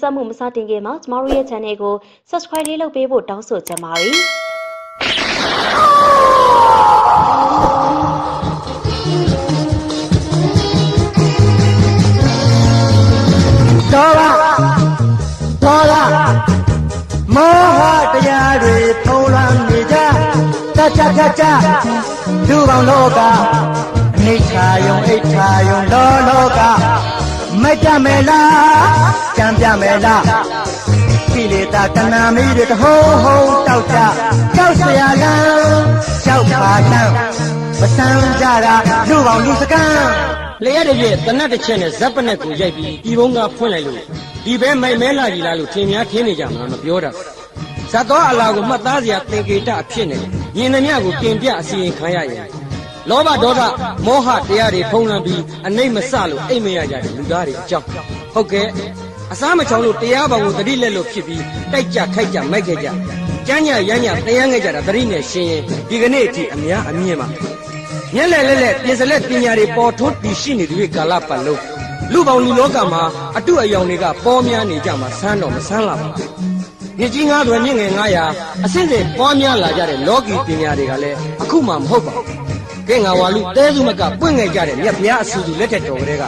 ဆက်မှုမစတင်ခင်မှာကျမတို့ရဲ့ channel ကို subscribe လေးလုပ်ပေးဖို့တောင်းဆိုချင်ပါတယ်။ဒေါ်လာဒေါ်လာမောဟတရားတွေဖုံးလွှမ်းနေကြတတ်တတ်တတ်တတ်လူပေါင်းလောကအနိဋ္ဌာယုံအိဋ္ဌာယုံလောလောက မကြမယ်လားကြံပြမယ်လားကိလေသာတဏှာမီးတွေတဟုံးဟုံးတောက်ကြကြောက်စရာလမ်းကြောက်ပါလမ်းမတန်းကြတာလူပေါင်းလူစကန်းလျှက်တည်းတနတ်တစ်ချက်နဲ့ဇက်ပနက်ကိုရိုက်ပြီးဒီဘုံကဖွင့်လိုက်လို့ဒီဘဲမိုက်မဲလာကြီးလားလို့ထင်များထင်နေကြမှာမပြောတာဇတ်တော်အလာကိုမှတ်သားစရာသင်္ကေတအဖြစ်နဲ့မြင်နှမြကိုပြင်ပြအစီရင်ခံရရင် လောဘဒေါသမောဟတရားတွေဖုံးလွှမ်းပြီးအနိမ့်မဆလို့အိမ်မရကြတဲ့လူသားတွေအကြောင်းဟုတ်ကဲ့အစားမချောင်လို့တရားပေါင်ကိုတတိလက်လို့ဖြစ်ပြီးတိုက်ကြခိုက်ကြမိုက်ခဲ့ကြကျမ်းညာရမ်းညာတရားငဲ့ကြတာတတိနဲ့ရှင်ရင်ဒီကနေ့အထိအများအမြင်ပါညက်လက်လက်လက်ပြင်စလက်ပညာတွေပေါ်ထွန်းတည်ရှိနေသူတွေကာလပတ်လုံးလူပေါင်းလူလောကမှာအတုအယောင်တွေကပေါ်များနေကြမှာဆန်းတော့မဆန်းလာပါဘူး။မြစ်ကြီးငါးသွယ်မြင့်ငယ်900အစစ်စစ်ပေါ်များလာကြတဲ့လောကီပညာတွေကလည်းအခုမှမဟုတ်ပါဘူး။ ကဲငါဝါလူတဲစုမကပွင့်ငယ်ကြတဲ့မြတ်ဘုရားအဆူတူလက်ထက်တော်ကလေးက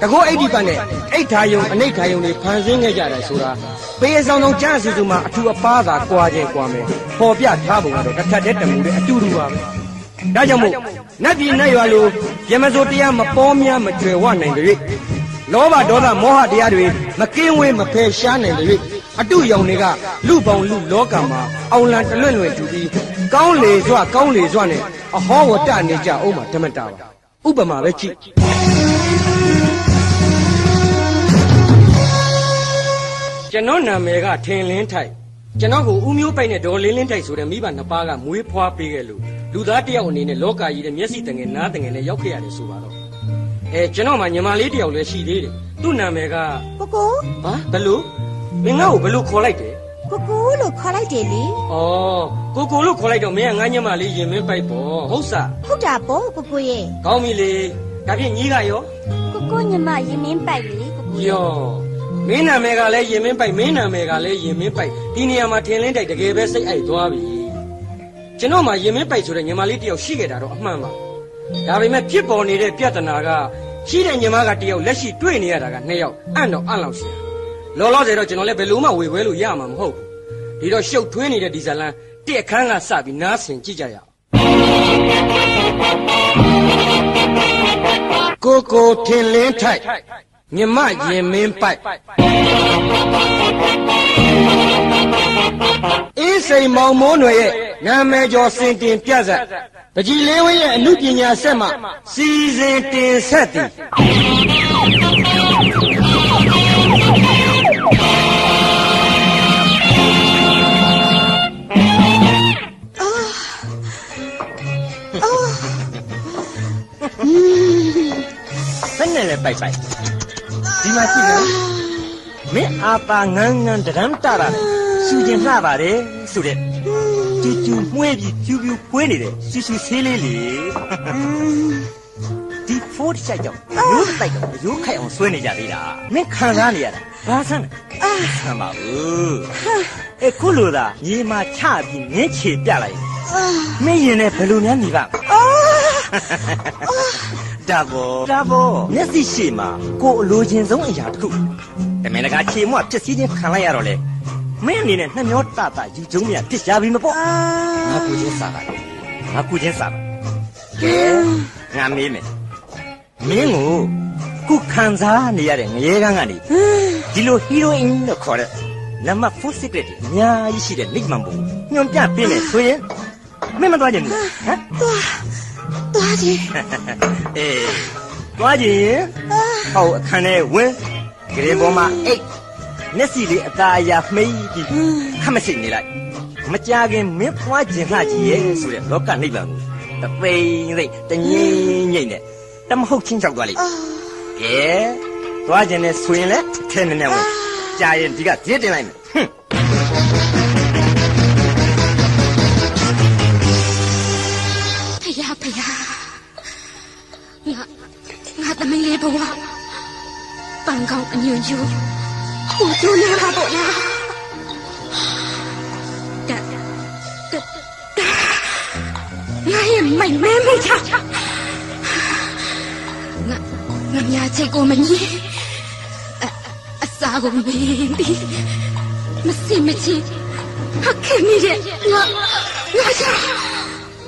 တကောအိဋ္ဌိပတ်နဲ့အိဋ္ဌာယုံအနိဋ္ဌာယုံတွေဖန်ဆင်းခဲ့ကြတယ်ဆိုတာပေးအဆောင်ဆုံးကျမ်းအစီအစုမှာအထူအပားသာကွာခြင်းကွာမယ်။ပေါ်ပြထားပုံကတော့တစ်ထပ်တည်းတမူတဲ့အတူတူပါပဲ။ဒါကြောင့်မို့နတ်ပြည်နတ်ရွာလိုယမစိုးတရားမပေါ်များမကျွယ်ဝနိုင်ကြ၍လောဘဒေါသမောဟတရားတွေမကင်းဝေးမဖယ်ရှားနိုင်ကြ၍အတုယောင်တွေကလူပေါင်းလူလောကမှာအောင်လံတလွင့်လွင့်ထူပြီး ကောင်းလေစွကောင်းလေစွနဲ့အဟောဝတ္တနေကြအောင်မှာဓမ္မတာပါဥပမာပဲကြည့်ကျွန်တော်နာမည်ကထင်လင်းထိုက်ကျွန်တော်ကိုဦးမျိုးပိုက်နဲ့ဒေါ်လင်းလင်းထိုက်ဆိုတဲ့မိဘနှစ်ပါးကမွေးဖွားပေးခဲ့လို့လူသားတစ်ယောက်အနေနဲ့လောကကြီးတဲ့မျက်စိတငယ်နားတငယ်နဲ့ရောက်ခဲ့ရတယ်ဆိုပါတော့အဲကျွန်တော်မှညီမလေးတစ်ယောက်လည်းရှိသေးတယ်သူ့နာမည်ကကိုကိုဟာဘယ်လို့မင်းငါ့ကိုဘယ်လို့ခေါ်လိုက်တယ် ကိုကိုလို့ခေါ်လိုက်တယ်လေဩကိုကိုလို့ခေါ်လိုက်တော့မင်းကငါညီမလေးရင်မင်းပိုက်ပေါ့ဟုတ်စားဟုတ်တာပေါ့ကိုကိုရဲ့ကောင်းပြီလေဒါဖြင့်ညီကရောကိုကိုညီမရင်မင်းပိုက်လေကိုကိုယောမင်းနာမည်ကလည်းရင်မင်းပိုက်မင်းနာမည်ကလည်းရင်မင်းပိုက်ဒီနေရာမှာထင်လင်းတိုက်တကယ်ပဲစိတ်အိုက်သွားပြီကျွန်တော်မှရင်မင်းပိုက်ဆိုတဲ့ညီမလေးတစ်ယောက်ရှိခဲ့တာတော့အမှန်ပါဒါပေမဲ့ဖြစ်ပေါ်နေတဲ့ပြဿနာကရှိတဲ့ညီမကတစ်ယောက်လက်ရှိတွေ့နေရတာကနှစ်ယောက်အံ့တော့အံ့လောက်ရှာ လောလောဆယ်တော့ကျွန်တော်လည်းဘယ်လိုမှဝေခွဲလို့ရမှာမဟုတ်ဘူးဒီတော့ရှုပ်ထွေးနေတဲ့ဒီဇလန်တစ်အခန်းကစပြီးနားဆင်ကြည့်ကြရအောင်ကိုကိုထင်လင်းထိုက်မြမရင်မင်းပိုက်အေးစိန်မောင်မိုးຫນွယ်ရဲ့နာမည်ကျော်စင်တင်ပြဇက်ပကြီးလေးဝင်းရဲ့အမှုပညာဆက်မှစီစဉ်တင်ဆက်သည် နဲ့လဲပိုက်ပိုက်ဒီမှာကြည့်နော်မင်းအာပါငန်းငန်းတရမ်းတတာစူကျင်လှပါတယ်ဆိုတဲ့ကျူကျူမှွေးပြီးကျူပြူပွေးနေတဲ့စူစူဆေးလေးလေဒီဖိုးတစ်ချက်ကြောင့်ရိုးတိုက်တော့ရိုးခိုက်အောင်ဆွဲနေကြသေးတာမင်းခံစားနေရတာဘာဆန်းလဲဆန်းပါဘူးအဲခုလိုသာရေမှာချပြီးနင်းချေပြလိုက်ရင်မင်းရင်နဲ့ဘယ်လိုများနေပါ့မလဲ ဒါဘောဒါဘောမျက်စိရှိမှာကိုယ်အလိုချင်ဆုံးအရာတစ်ခုတမင်တကာခြေမွဖြစ်စည်းခြင်းခံလိုက်ရတော့လေမင်းအနေနဲ့နှမျောတတယူကျုံးမြဖြစ်ကြပြီမပေါ့ငါကိုချင်းစားတာငါကိုချင်းစားတာကဲငါမေးမယ်မင်းကိုခုခံစားနေရတဲ့ငရေကန်းကနေဒီလိုဟီရိုအင်းလို့ခေါ်တဲ့နံပါတ်4 secret အများကြီးရှိတဲ့လိမ့်မှန်ပုံညွန်ပြပေးမယ်ဆိုရင်မင်းမသွားကြဘူးဟမ် သွားတယ်အေးသွားကြည့်ဟောအခန်းထဲဝင်ဂရင်ပေါ်မှာအိတ်မျက်စိလေးအသားအရာမှိတ်ပြီးခမစိတ်နေလိုက်မကြခင်မင်းဖွားကျင်လှကြီးရဲ့ဆိုတဲ့လောကနိဗ္ဗာန်ကိုတသိမ့်စိတ်တငိမ့်ငိမ့်နဲ့တမဟုတ်ချင်းချောက်သွားလိမ့်ကဲသွားကျင်နဲ့ဆိုရင်လည်းထဲနေနေဝင်ကြာရင်ဒီကပြစ်တင်လိုက်မယ်ဟွန်း သမီးလေးဘဝပန်ကောင်းအညွန့်ယူဟကိုကျိုးနေပါပေါ့လားတတတငါရဲ့မိုင်မဲမိချာငါငါမြားချိတ်ကိုမငြင်းအအစာကိုမင်းပြီးမစင်မချင်းဟခင်မိတဲ့ငါငါချာ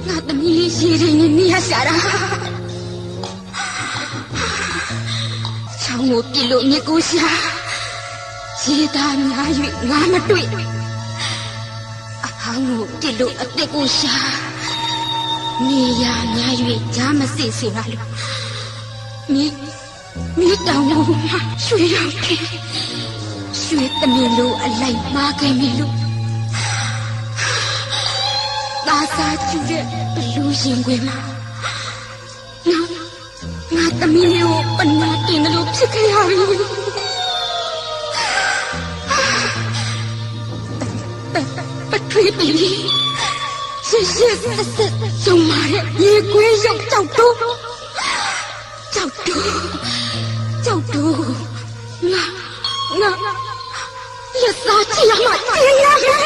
ငါသမီးရှိရင်းနဲ့နေရရှာတာ ချောင်းကိုပြစ်လို့မြေကိုရှာရေသားများ၍ငါမတွေ့အဟောင်းကိုပြစ်လို့အသက်ကိုရှာနေရများ၍ကြားမစစ်ဆိုတာလို့မိမိတောင်းလို့မှရွှေရောက်တယ်ရွှေသမီးလိုအလိုက်မားခဲ့ပြီလို့သာသာကျူတဲ့ဘလူရင်ခွေမှာငါငါ သမီးကိုပနာတင်တယ်လို့ဖြစ်ခဲ့ရပြီပထွေးပြီရှစ်ရှစ်ဆက်ဆက်ကြုံမာတဲ့ရေခွေးရောက်ကြောက်တော့ကြောက်တော့ကြောက်တော့ငါငါလက်သားချရမှာတင်းရမယ်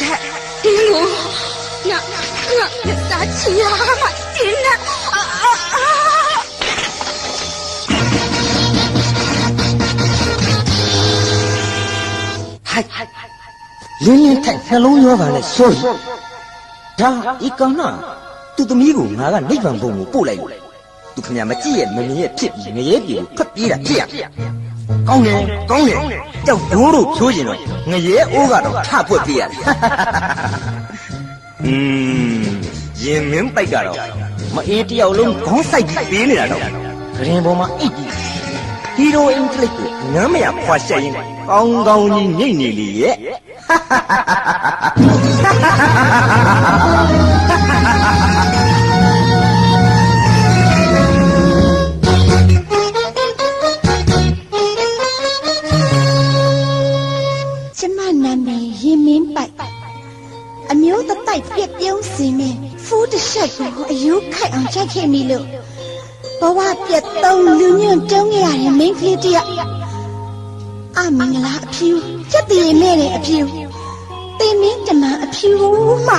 တဲ့တင်းကိုငါငါလက်သားချရမှာတင်းရအာအာအာဟိုက် လင်းလင်းထိုက်နှလုံးရောပါနဲ့ဆိုရဒါဤကောင်နာသူ့သမီးကိုငါကနိဗ္ဗာန်ဘုံကိုပို့လိုက်လို့သူခင်ဗျာမကြည့်ရဲ့မမြင်ရဲ့ဖြစ်ပြီးငရဲပြည်ကိုဖတ်ပြေးတာဖြစ်ရကောင်းတယ်ကောင်းတယ်ကြောက်ဒိုးတို့ဖြိုးရင်တော့ငရဲအိုးကတော့ထပွက်ပြေးရတယ်อืมရင်မင်းပိုက်ကတော့ မအေးတယောက်လုံးခေါင်းဆိုင်ပြီးပေးနေတာတော့ဂရင်ပေါ်မှာအိတ်ကြီးဟီရိုအင်ကလစ်ကိုငမ်းမရဖွာရှက်ရင်ကောင်းကောင်းကြီးညိတ်နေလေရဲ့ကျမနာမည်ရင်မင်းပိုက်အမျိုးတတိုက်ပြက်ပြုံးစင်နဲ့ ဖူးတစ်ချက်ကိုအယိုးခိုက်အောင်ချက်ခဲ့မိလို့ဘဝပြက်သုံးလူညွန့်တုံးခဲ့ရတဲ့မိန်းကလေးတစ်ယောက်အမင်္ဂလာအဖြူစက်တည်မဲ့တဲ့အဖြူတင်မင်းတမန်အဖြူမှ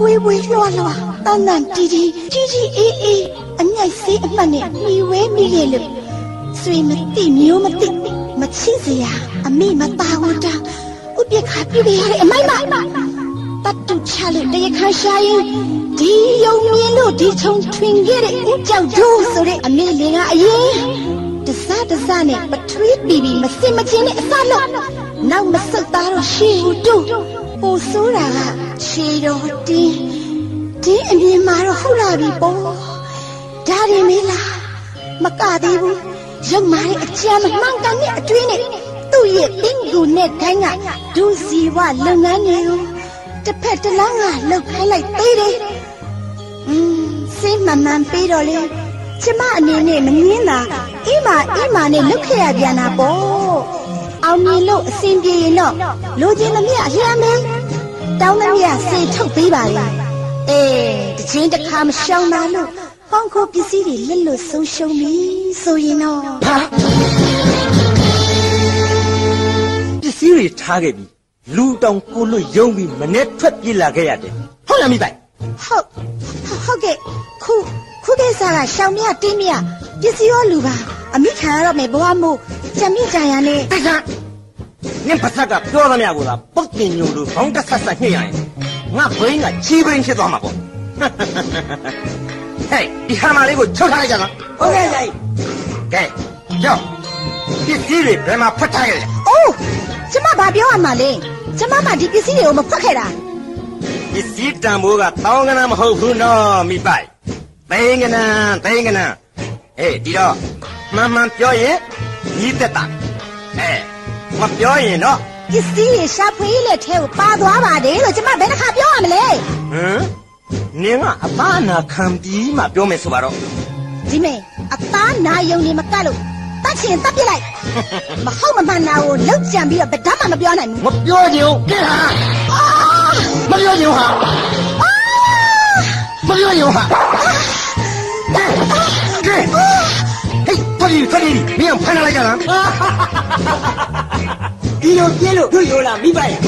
ဝေးဝေးလွှားလွှားတန်တန်တီတီကြီးကြီးအေးအေးအမြိုက်စေးအမှတ်နဲ့မိဝဲမိခဲ့လို့ဆွေမတိမျိုးမတိမချစ်စရာအမိမตาဝတာဥပက္ခပြုခဲ့ရတဲ့အမိုက်မတတ်တူချလို့တရခါရှာရင် ဒီယုံမြင်လို့ဒီချုံထွင်ခဲ့တဲ့ဥကြောက်ကျိုးဆိုတဲ့အမေလေးကအရင်တစားတစားနဲ့ပထွေးပြီးပြီးမစင်မချင်းနဲ့အစလုံးနောက်မဆုတ်သားတော့ရှေ့ဟူတူဟိုဆိုးတာကခြေတော်တင်းတင်းအမြင်မှာတော့ဟုတ်လာပြီပေါ့ဒါရင်မေးလားမကသေးဘူးရုပ်မာတဲ့အကြမ်းမမှန်ကန်တဲ့အတွင်းနဲ့သူ့ရဲ့ပင်ကူနဲ့တိုင်းကဒုစီဝလုပ်ငန်းတွေကိုတစ်ဖက်တစ်လမ်းကလှုပ်ခိုင်းလိုက်သေးတယ်။ อืมစိတ်မမှန်ပေးတော့လေကျမအနေနဲ့မငင်းတာအိမ်မာအိမ်မာနဲ့လုတ်ခဲ့ရပြန်တာပေါ့။အောင်မြင်လို့အစဉ်ပြေရင်တော့လိုချင်သမျှအလျံမင်းတောင်းသမျှစေထုတ်ပေးပါလေ။အေးတစ်ချင်းတစ်ခါမရှောင်ပါလို့ပေါင်းခိုးပစ္စည်းတွေလက်လွတ်ဆုံးရှုံးပြီဆိုရင်တော့ဟာပစ္စည်းတွေထားခဲ့ပြီလူတောင်ကိုလွတ်ယုံပြီးမနဲ့ထွက်ပြေးလာခဲ့ရတယ်ဟုတ်လားမိပိုင်ဟုတ် ဟုတ်ကဲ့ခုခုကိစ္စကရှောင်မြတင်းမြပစ္စည်းရောလူပါအမိခံရတော့မယ်ဘဝမို့ကြံမိကြရနဲ့တိတ်ကနင်ပါစကပြောသမျှကိုသာပုတ်တင်ညိုလို့ခေါင်းတက်ဆက်ဆက်ညှိရရင်ငါဘိန်းကချီးဘိန်းဖြစ်သွားမှာပေါ့ဟဲ့ဒီဟာမလေးကိုချုပ်ထားလိုက်ကြနော်ဟုတ်ကဲ့ဆိုင်ကဲကြောက်ပစ္စည်းတွေဘယ်မှာဖတ်ထားရလဲအိုးကျမဘာပြောရမှာလဲကျမမှဒီပစ္စည်းတွေကိုမဖွက်ခဲ့တာ ပစ္စည်းတန်ဖိုးကတောင်းကနာမဟုတ်ဘူးနော်မိပိုက်သိန်းကနာသိန်းကနာအေးဒီတော့မှန်မှန်ပြောရင်ညီသက်တာအဲမပြောရင်တော့ပစ္စည်းတွေရှာဖွေလက်ထဲကိုပါသွားပါတယ်လို့ကျမဘယ်နှခါပြောရမလဲဟမ်နင်ကအသားအနာခံပြီးမှပြောမယ်ဆိုပါတော့ဒီမေအသားနာယုံနေမကလို့ တတ်ချင်တတ်ပြလိုက်မဟုတ်မမှန်တာကိုလောက်ကြံပြီးတော့ဘယ်တော့မှမပြောနိုင်ဘူးမပြောချင်ဘူးကဲဟာမပြောချင်ဘူးဟာမပြောချင်ဘူးဟာကဲကဲဟေးတော်ပြီထွက်ပြီမင်းကဖမ်းလိုက်ကြလားဒီလိုပြင်းလို့တို့ရိုလာမိပါရဲ့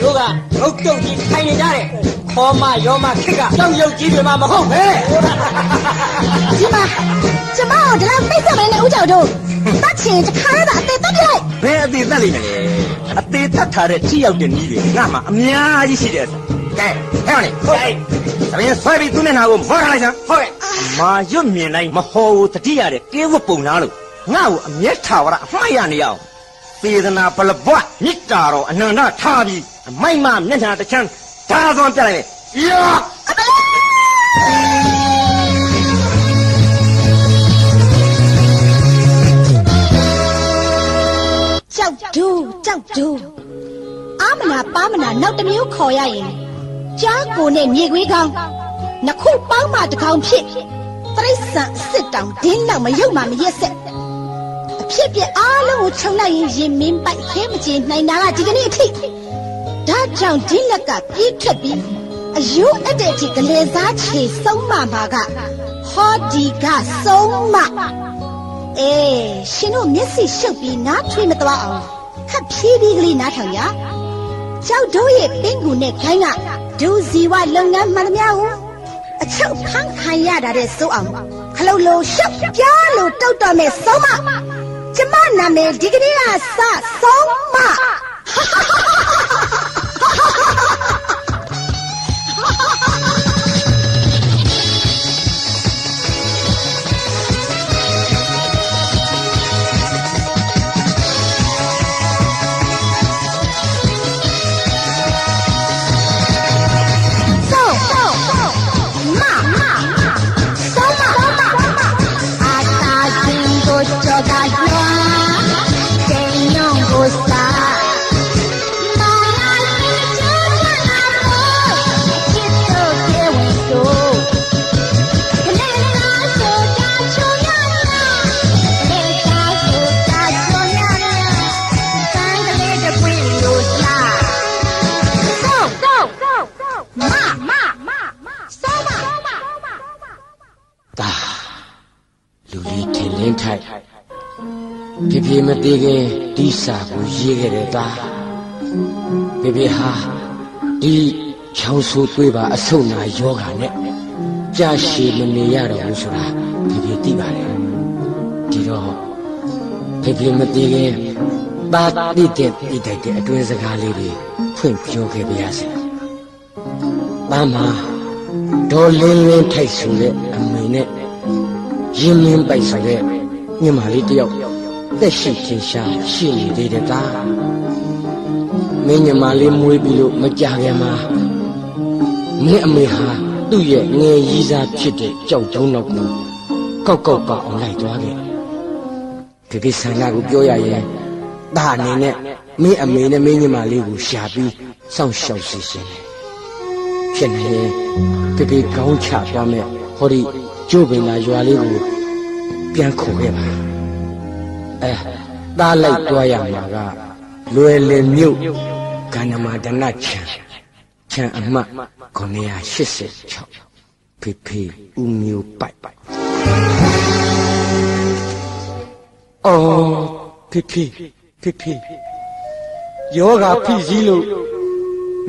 တို့ကငုတ်တုတ်ကြီးထိုင်နေကြတယ် ခေါ်မရောမခက်ကတောက်ရုပ်ကြီးတွေမှမဟုတ်ပဲဒီမှာကျမတို့ဒီလောက်မိတ်ဆက်မနေနဲ့ဦးကျော်တို့တတ်ချင်တခါရတာအသေးတက်ပြလိုက်ဘယ်အသေးသက်လိမ့်မလဲအသေးသက်ထားတဲ့ထိရောက်တဲ့နည်းတွေငါမှအများကြီးရှိတယ်ကဲဟဲ့မလေးဟုတ်ကဲ့သမင်းဆွဲပြီးသူနဲ့နာကိုမောထားလိုက်စမ်းဟုတ်ကဲ့မာရွတ်မြင်တိုင်းမဟောဘူးတတိရတဲ့ကဲဝတ်ပုံလားလို့ငါ့ကိုအမျက်ထာဝရအမှားရနေအောင်သေဒနာဘလဘွတ်မြစ်တာတော့အနန္တထားပြီးအမိုက်မမျက်နှာတစ်ချမ်း ဒါသွန်ပြလိုက်လေယောကြောက်ဒူးကြောက်ဒူးအာမနာပါမနာနောက်တစ်မျိုးခေါ်ရရင်ကြားကိုနဲ့မြေခွေးကောင်းနှစ်ခုပေါင်းမှတစ်ကောင်ဖြစ်တရိษံအစ်စ်တောင်ဒင်းလောက်မယုတ်မှမရက်ဆက်အဖြစ်ပြက်အားလုံးကိုခြုံလိုက်ရင်ရင်မင်းပိုက်ခဲမကျင်နိုင်တာကဒီကနေ့အထိ ဒါကြောင့်ဒင်းလက်ကပြေးထွက်ပြီးအယုအတဲ့အထိကလေးစားချေဆုံးမမှာကဟောဒီကဆုံးမအေးရှင်တို့မျက်စိရှုပ်ပြီးနားထွေးမသွားအောင်ခပ်ဖြည်းဖြည်းကလေးနားထောင်ရကျောက်တို့ရဲ့ပင်ကူနဲ့ခိုင်းကဒူဇီဝလုပ်ငန်းမှန်သမျှကိုအချုပ်ဖန်းခံရတာတဲ့စိုးအောင်ခလုတ်လိုရှောက်ပြားလိုတောက်တော်မဲ့ဆုံးမကျမနာမည်ဒီကနေ့ကစဆုံးမ ဖေဖေမသေးခင်ဒီစာကိုရေးခဲ့တဲ့သားဖေဖေဟာဒီချောင်းဆိုးသွေးပါအဆုတ်နာယောဂာနဲ့ကြာရှည်မနေရတော့ဘူးဆိုတာဖေဖေသိပါတယ်ဒီတော့ဖေဖေမသေးခင်သားတိတဲ့တိတိုက်တဲ့အတွင်းစကားလေးတွေဖွင့်ပြောခဲ့ပါရစေ။သားမှာဒေါ်လင်းလင်းထိုက်ဆိုတဲ့အမေနဲ့ရင်းနှင်းပိုက်ဆိုတဲ့ညီမလေးတယောက် သက်ရှိထင်ရှားရှိနေသေးတယ်သားမင်းညီမလေးမွေးပြီးလို့မကြခင်မှာမင်းအမေဟာသူ့ရဲ့ငယ်ရီးစားဖြစ်တဲ့ကြောက်တုံးတော့ကိုကောက်ကောက်ပါအောင်လိုက်သွားခဲ့ဒီကိစ္စနာကိုပြောရရင်ဒါအနေနဲ့မင်းအမေနဲ့မင်းညီမလေးကိုရှာပြီးစောင့်ရှောက်စီရှင်တယ်ဖြစ်နေရင်တကယ်ကောင်းချသွားမယ်ဟောဒီကျိုးပင်သာရွာလေးကိုပြန်ခေါ်ခဲ့ပါ အဲတားလိုက်သွားရမှာကလွယ်လင်မြို့ကန္နမာဒနချံချံအမှတ်986ဖေဖေဦးမျိုးပိုက်အော်ဖေဖေဖေဖေယောဂဖိစည်းလို့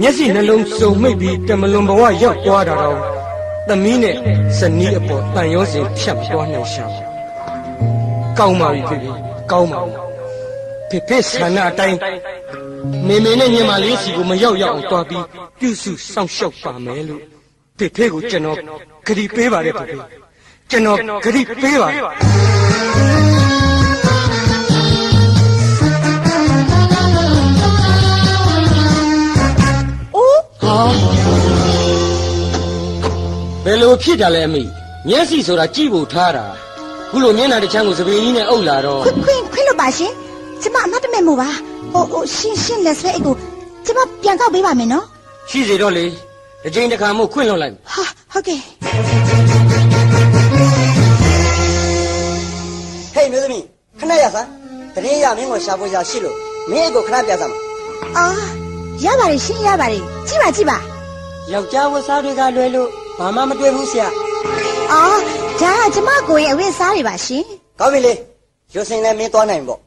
မျက်စိနှလုံးစုံမိတ်ပြီးတမလွန်ဘဝရောက်သွားတာတော့သမီးနဲ့ဇနီးအပေါ်တန်ရောစင်ဖြတ်သွားနိုင်ရှာကောင်းပါပြီဖေဖေ ကောင်းပါပြီဖေဖေဆန္ဒအတိုင်းမေမေနဲ့ညီမလေးစီကိုမရောက်ရောက်အောင်တွားပြီးပြုစုစောင့်ရှောက်ပါမယ်လို့ဖေဖေကိုကျွန်တော်ဂရီပေးပါတယ်ဖေဖေကျွန်တော်ဂရီပေးပါတယ်ဘယ်လိုဖြစ်တာလဲအမိမျက်စိဆိုတာကြည့်ဖို့ထားတာ ခုလိုမျက်နှာတစ်ချမ်းကိုသပင်ကြီးနဲ့အုပ်လာတော့ခွင့်ခွင့်ခွင့်လို့ပါရှင်ကျမအမတ်တမဲ့မို့ပါဟိုဟိုရှင်းရှင်းလက်ဆွဲအိတ်ကိုကျမပြန်ကောက်ပေးပါမယ်နော်ရှိစေတော့လေတစ်ချိန်တစ်ခါမို့ခွင့်လွှတ်လိုက်ဟာဟုတ်ကဲ့ဟေးမျိုးသမီးခဏရစမ်းတရင်ရမင်းကိုရှာဖို့ရှာရှိလို့မင်းအိတ်ကိုခဏပြစမ်းပါအာရပါတယ်ရှင်ရပါတယ်ကြည့်ပါကြည့်ပါယောက်ျားဝတ်စားတွေကလွယ်လို့ဘာမှမတွေ့ဘူးဆရာ အာဒါကကျမကိုရဲ့အဝတ်အစားတွေပါရှင်ကောင်းပြီလေရွှေစင်လည်းမင်းသွားနိုင်ပေါ့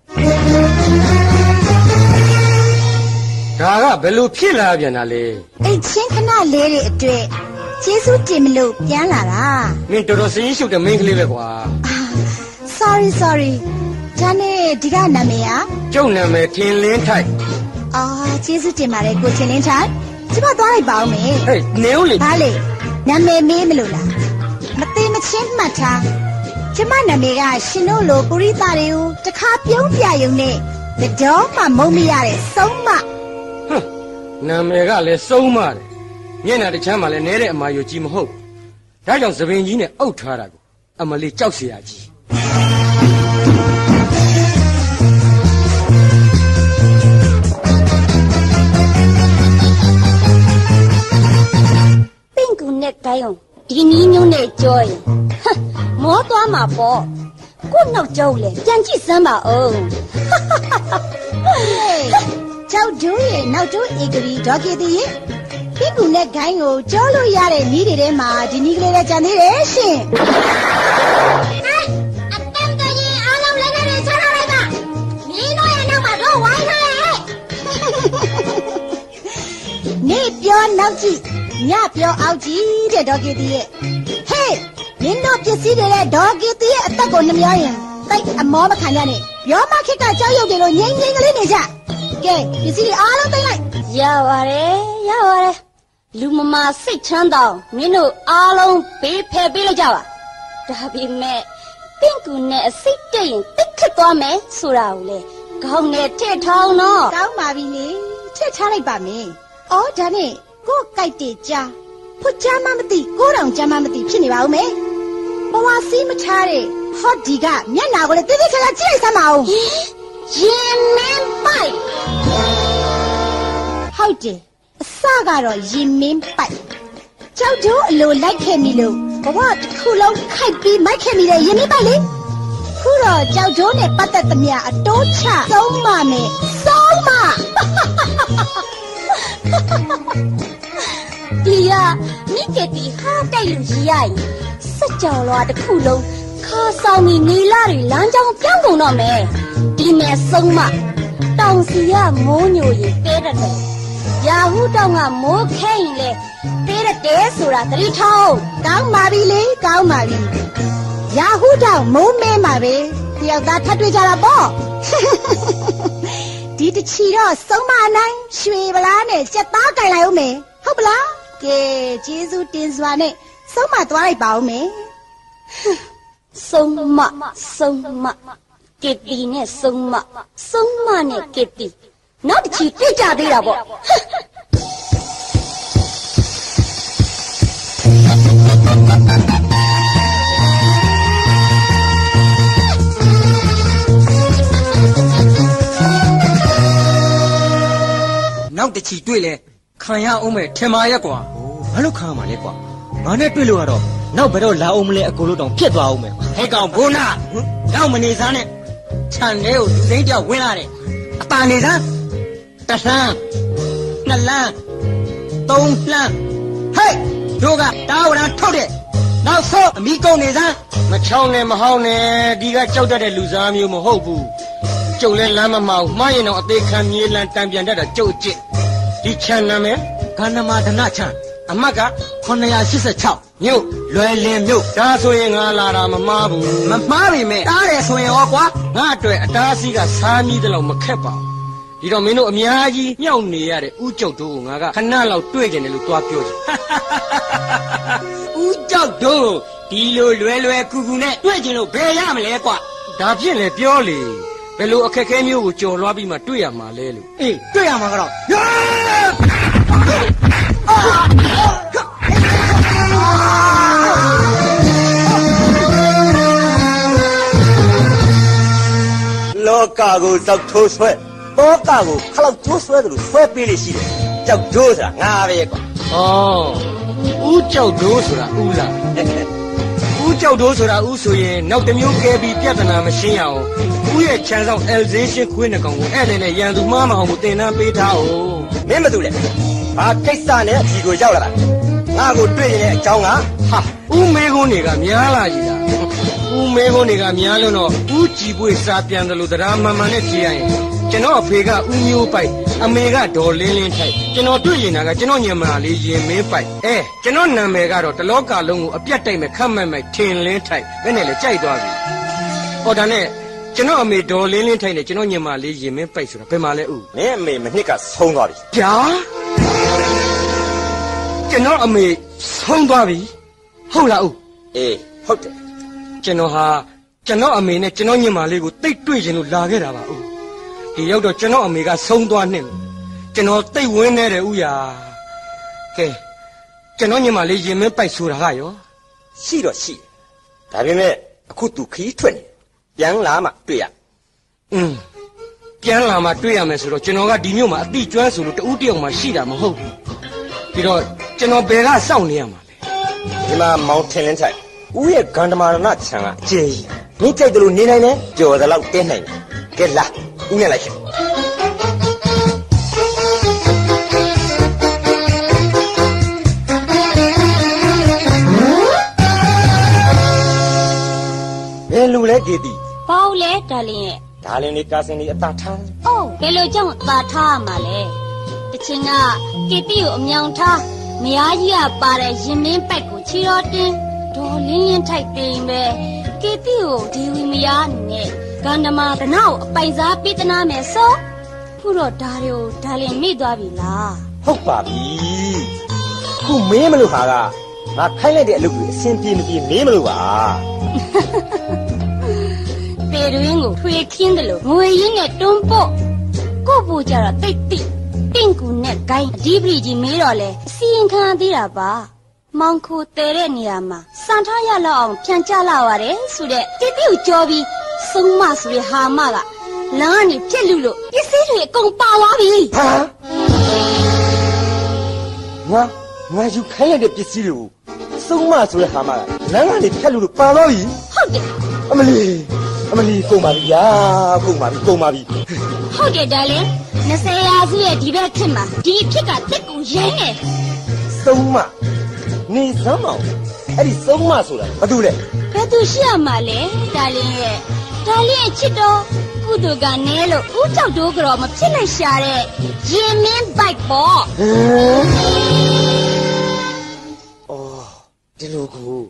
ဒါကဘယ်လိုဖြစ်လာပြန်တာလဲအိတ်ချင်းခဏလေးတွေအတွေ့ကျေးဇူးတင်မလို့ပြန်လာတာမင်းတော်တော်စရင်ရှုပ်တဲ့မိန်းကလေးပဲကွာအာ sorry sorry ဒါနဲ့ဒီကနာမည်อ่ะကျုပ်နာမည်ထင်လင်းထိုက်အာကျေးဇူးတင်ပါတယ်ကိုချင်းလင်းချိုင်ကျမသွားလိုက်ပါအောင်မေဟဲ့နေဦးလေဘာလေနာမည်မေးမလို့လား မသိမချင်းမှတ်ထားကျမနာမည်ကရှင်တို့လိုပုရိသတွေကိုတခါပြုံးပြရုံနဲ့ဘယ်တော့မှမုံမရတဲ့ဆုံးမ ဟမ်နာမည်ကလည်းစုံးမတယ်မျက်နှာတစ်ချမ်းမှလည်းနဲတဲ့အမာယိုကြီးမဟုတ်ဒါကြောင့်သပင်ကြီးနဲ့အုပ်ထားတာကိုအမလေးကြောက်เสียကြီး ပင့်ကူနဲ့ဂိုင်းအောင် ဒီနီးမျိုးနဲ့ကြောရင်ဟမ်မောသွားမှာပေါ့ကို့နောက်ကျောင်းလေပြန်ကြည့်စမ်းပါဦးကျောက်ဒူးရဲ့နောက်ဒူးဧကရီဒေါ်ကီတီရဲ့ပြကူနဲ့ဂိုင်းကိုကြောလို့ရတဲ့နီးတွေထဲမှာဒီနီးကလေးလည်းကြံသေးတယ်ရှင်အတန်တကြီးအားလုံးလည်းလည်းချထားလိုက်ပါမင်းတို့ရဲ့နောက်မှာတော့ဝိုင်းထားရဲ့နေပြောနောက်ကြည့် ညပြောအောက်ကြည့်တဲ့ဒေါ်ကီတီရဲ့ဟေးမင်းတို့ပစ္စည်းတွေနဲ့ဒေါ်ကီတီရဲ့အသက်ကိုနှမျောရင်တိတ်အမောမခံရနဲ့ရောမခစ်ကကြောက်ရွံ့တယ်လို့ငိမ့်ငိမ့်ကလေးနေကြကဲပစ္စည်းတွေအားလုံးသိမ့်လိုက်ရပါတယ်ရပါတယ်လူမမာစိတ်ချမ်းတောင်မင်းတို့အားလုံးဘေးဖယ်ပေးလိုက်ကြပါဒါပေမဲ့ပင့်ကူနဲ့အစိတ်တက်ရင်တိတ်ခတ်သွားမယ်ဆိုတာကိုလေခေါင်းနဲ့ထည့်ထောင်းတော့ကောင်းပါပြီလေထည့်ထားလိုက်ပါမယ်။အော်ဒါနဲ့ ကို့ကြိုက်တဲ့ကြားဖွချမ်းမမသိကို့တောင်ချမ်းမမသိဖြစ်နေပါဦးမယ်။ဘဝစီးမထားတဲ့ဟော့ဒီကမျက်နာကိုလည်းတိတိကျကျကြည့်လိုက်စမ်းပါဦးရင်မင်းပိုက်။ဟုတ်တယ်အစကတော့ရင်မင်းပိုက်။ကြောက်တို့အလိုလိုက်ခဲ့မိလို့ဘဝတစ်ခုလုံးခိုက်ပြီးမိုက်ခဲ့မိတဲ့ရင်မင်းပိုက်လေ။ခုတော့ကြောက်တို့နဲ့ပတ်သက်သမျှအတိုးချသုံးမမယ်သုံးမ ဒီကမိကတီဟာတိုက်လို့ရရရင်စက်ကြော်လွားတစ်ခုလုံးခါဆောင်ပြီးနေလာတွေလမ်းကြောင်းပြောင်းကုန်တော့မယ်ဒီမဲ့ဆုံးမတောင်စီကမိုးညိုရင်တဲတဲ့တယ်ရာဟုတောင်ကမိုးခဲရင်လေတဲတဲ့တဲဆိုတာသတိထောင်းကောင်းပါပြီလေကောင်းပါပြီရာဟုတောင်မိုးမဲမှာပဲတယောက်သားထပ်တွေ့ကြတာပေါ့ ဒီတချီတော့စုံမအနိုင်ရွှေပလားနဲ့စက်သားကြိုင်လိုက်ဦးမယ်ဟုတ်ပလားကဲကျေးဇူးတင်စွာနဲ့စုံမသွားလိုက်ပါဦးမယ်ဆုံးမဆုံးမကစ်တီနဲ့ဆုံးမဆုံးမနဲ့ကစ်တီနောက်တစ်ချီတွေ့ကြသေးတာပေါ့ နောက်တစ်ချီတွေ့လဲခံရအောင်မဲ့ထင်ပါရဲ့ကွာဘာလို့ခံရမှာလဲကွာငါနဲ့တွေ့လို့ကတော့နောက်ဘယ်တော့လာအောင်မလဲအကိုလို့တောင်ဖြစ်သွားအောင်မယ်ဟဲ့ကောင်ဘိုးနာနောက်မနေစားနဲ့ခြံထဲကိုလူသိန်းတယောက်ဝင်လာတယ်အตาနေစားတစ်လှမ်းနှစ်လမ်းသုံးလှမ်းဟဲ့တို့ကတာဝရံထုတ်တယ်နောက်ဆုံးအမိကုန်နေစားမချောင်းနဲ့မဟောင်းနဲ့ဒီကကြောက်တတ်တဲ့လူစားမျိုးမဟုတ်ဘူး ကျုပ်လဲလမ်းမမောက်မှားရင်တော့အသေးခံမြေလန်တံပြန်တတ်တာကျုပ်အစ်စ်ဒီခြံနာမည်ကန္နမဒနာချံအမတ်က986မြို့လွယ်လင်မြို့ဒါဆိုရင်ငါလာတာမမားဘူးမမှားပြီမဲ့တားတယ်ဆိုရင်ဟောကွာငါအတွက်အတားအဆီးကစားမြည်တယ်လို့မခက်ပါဘူးဒီတော့မင်းတို့အများကြီးမြှောက်နေရတဲ့ဥကျုပ်တို့ကိုငါကခဏလောက်တွေ့ကြတယ်လို့တွားပြောချင်ဦးကြောက်တို့ဒီလိုလွယ်လွယ်ကူကူနဲ့တွေ့ကျင်လို့ဘယ်ရမလဲကွာဒါဖြင့်လေပြောလေ ဘယ်လိုအခက်အခဲမျိုးကိုကြော်လွှားပြီးမှတွေ့ရမှာလဲလို့အေးတွေ့ရမှာကတော့လောကကိုတောက်ထိုးဆွဲတောကကိုခလောက်ကျိုးဆွဲတယ်လို့ဆွဲပေးလိရှိတယ်ကြောက်ကျိုးဆိုတာငါပဲကွာဩဥကြောက်တို့ဆိုတာဥလား ဥကြောက်တို့ဆိုတာဥဆိုရင်နောက်တစ်မျိုးကဲပြီးပြဿနာမရှင်းရအောင်ဥရဲ့ခြံဆောင်အယ်ဇေးရှင်းခွေးနှကောင်ကိုအဲ့ဒါနဲ့ရန်သူမှားမအောင်ကိုတင်တန်းပေးထားအောင်မင်းမတူလေဘာကိစ္စနဲ့ဒီကိုရောက်လာတာငါကိုတွေ့ရင်လည်းအကြောင်းကဟာဥမေကုန်းတွေကများလာကြီးလား ဦးမဲကုန်းတွေကများလို့တော့ဦးကြည်ပွေစာပြန်တယ်လို့တရားမှန်မှန်နဲ့ဖြေရရင်ကျွန်တော်အဖေကဦးမျိုးပိုက်အမေကဒေါ်လင်းလင်းထိုက်ကျွန်တော်တွေ့ရင်ကကျွန်တော်ညမလေးရင်မင်းပိုက်အဲကျွန်တော်နာမည်ကတော့တလောကလုံးကိုအပြတ်တိုက်မဲ့ခတ်မဲ့မဲ့ထင်လင်းထိုက်ဘယ်နဲ့လဲကြိုက်သွားပြီဟောဒါနဲ့ကျွန်တော်အမေဒေါ်လင်းလင်းထိုက်နဲ့ကျွန်တော်ညမလေးရင်မင်းပိုက်ဆိုတာဘယ်မှာလဲဦးမင်းအမေမနှစ်ကဆုံးသွားပြီဗျာကျွန်တော်အမေဆုံးသွားပြီဟုတ်လားဦးအေးဟုတ်တယ် ကျွန်တော်ဟာကျွန်တော်အမေနဲ့ကျွန်တော်ညင်မလေးကိုတိတ်တွေ့ခြင်းလို့လာခဲ့တာပါဦးဒီရောက်တော့ကျွန်တော်အမေကဆုံးသွားနှင့်လို့ကျွန်တော်တိတ်ဝင်းနေတယ်ဦးရာကဲကျွန်တော်ညင်မလေးရင်မင်းပိုက်ဆိုတာကရောရှိတော့ရှိတယ်ဒါပေမဲ့အခုသူခီးထွက်နေတယ်ပြန်လာမှတွေ့ရอืมပြန်လာမှတွေ့ရမယ်ဆိုတော့ကျွန်တော်ကဒီမြို့မှာအတိကျွမ်းဆိုလို့တူးတယောက်မှရှိတာမဟုတ်ဘူးပြီးတော့ကျွန်တော်ဘယ်ကစောင့်နေရမှာလဲဒီမှာမောင်ထင်လင်းထိုက် ဦးရဲ့ဂန္ဓမာရဏခြံကအကျေကြီးမင်းကြိုက်တယ်လို့နေနိုင်တယ်ကြော်တယ်လို့တင်းနိုင်တယ်ကဲလာဦးနဲ့လိုက်ရှင်ဘယ်လူလဲကေတီဘာလို့လဲဒါလင်းရဲ့ဒါလင်းလေးကာစင်လေးအသာထားအိုးဘယ်လိုကြောင့်သာထားရမှာလဲတချင်ကကစ်တီကိုအမြောင်ထားမယားကြီးကပါတဲ့ရင်မင်းပိုက်ကိုချီတော်တင်း ဒေါ်လင်းလင်းထိုက်ပင်ပဲကစ်တီကိုဒီဝီမယားနဲ့ဂန္ဓမာကနာကိုအပိုင်စားပေးတနာမယ်ဆိုခုတော့ဒါတွေကိုဒါလင်းမိသွားပြီလားဟုတ်ပါပြီခုမင်းမလို့ဟာကငါခိုင်းလိုက်တဲ့အလုပ်ကြီးအဆင်ပြေမပြေမင်းမလို့ပါပေတွင်းကိုထွေခင်းတယ်လို့ငွေရင်းနဲ့တွန်းပို့ကို့ပူကြတော့တိတ်တိတ်တင့်ကူနဲ့ဂိုင်းဒီပရီကြီးမေးတော့လဲအစီရင်ခံသေးတာပါ မောင်ခိုတဲတဲ့နေရာမှာစံထားရလောက်အောင်ဖြန်ချလာရတယ်ဆိုတဲ့တိတိကိုကြောပြီးစုံမဆိုတဲ့ဟာမကလမ်းကနေပြက်လူလို့ပစ္စည်းတွေအကုန်ပါသွားပြီဟာငါငါယူခိုင်းလိုက်တဲ့ပစ္စည်းတွေကိုစုံမဆိုတဲ့ဟာမကလမ်းကနေဖြတ်လို့လို့ပါတော့ပြီဟုတ်တယ်အမလီအမလီကုန်ပါပြီယာကုန်ပါပြီကုန်ပါပြီဟုတ်တယ်ဒါလေ20ရာစုရဲ့ဒီဘက်ခစ်မှာဒီအဖြစ်ကတက်ကိုရင်းနေစုံမ နေစမ်းမအောင်အဲ့ဒီစုံမဆိုတာဘာတူလဲဘယ်သူရှိရမှာလဲဒါလင်းရဲ့ဒါလင်းရဲ့ချစ်တော်ကုသိုလ်ကနဲလို့ဦးကြောက်တိုးကြော်မဖြစ်လိုက်ရှာတဲ့ရင်မင်းဘိုက်ပေါ့ဟမ်အော်ဒီလိုကို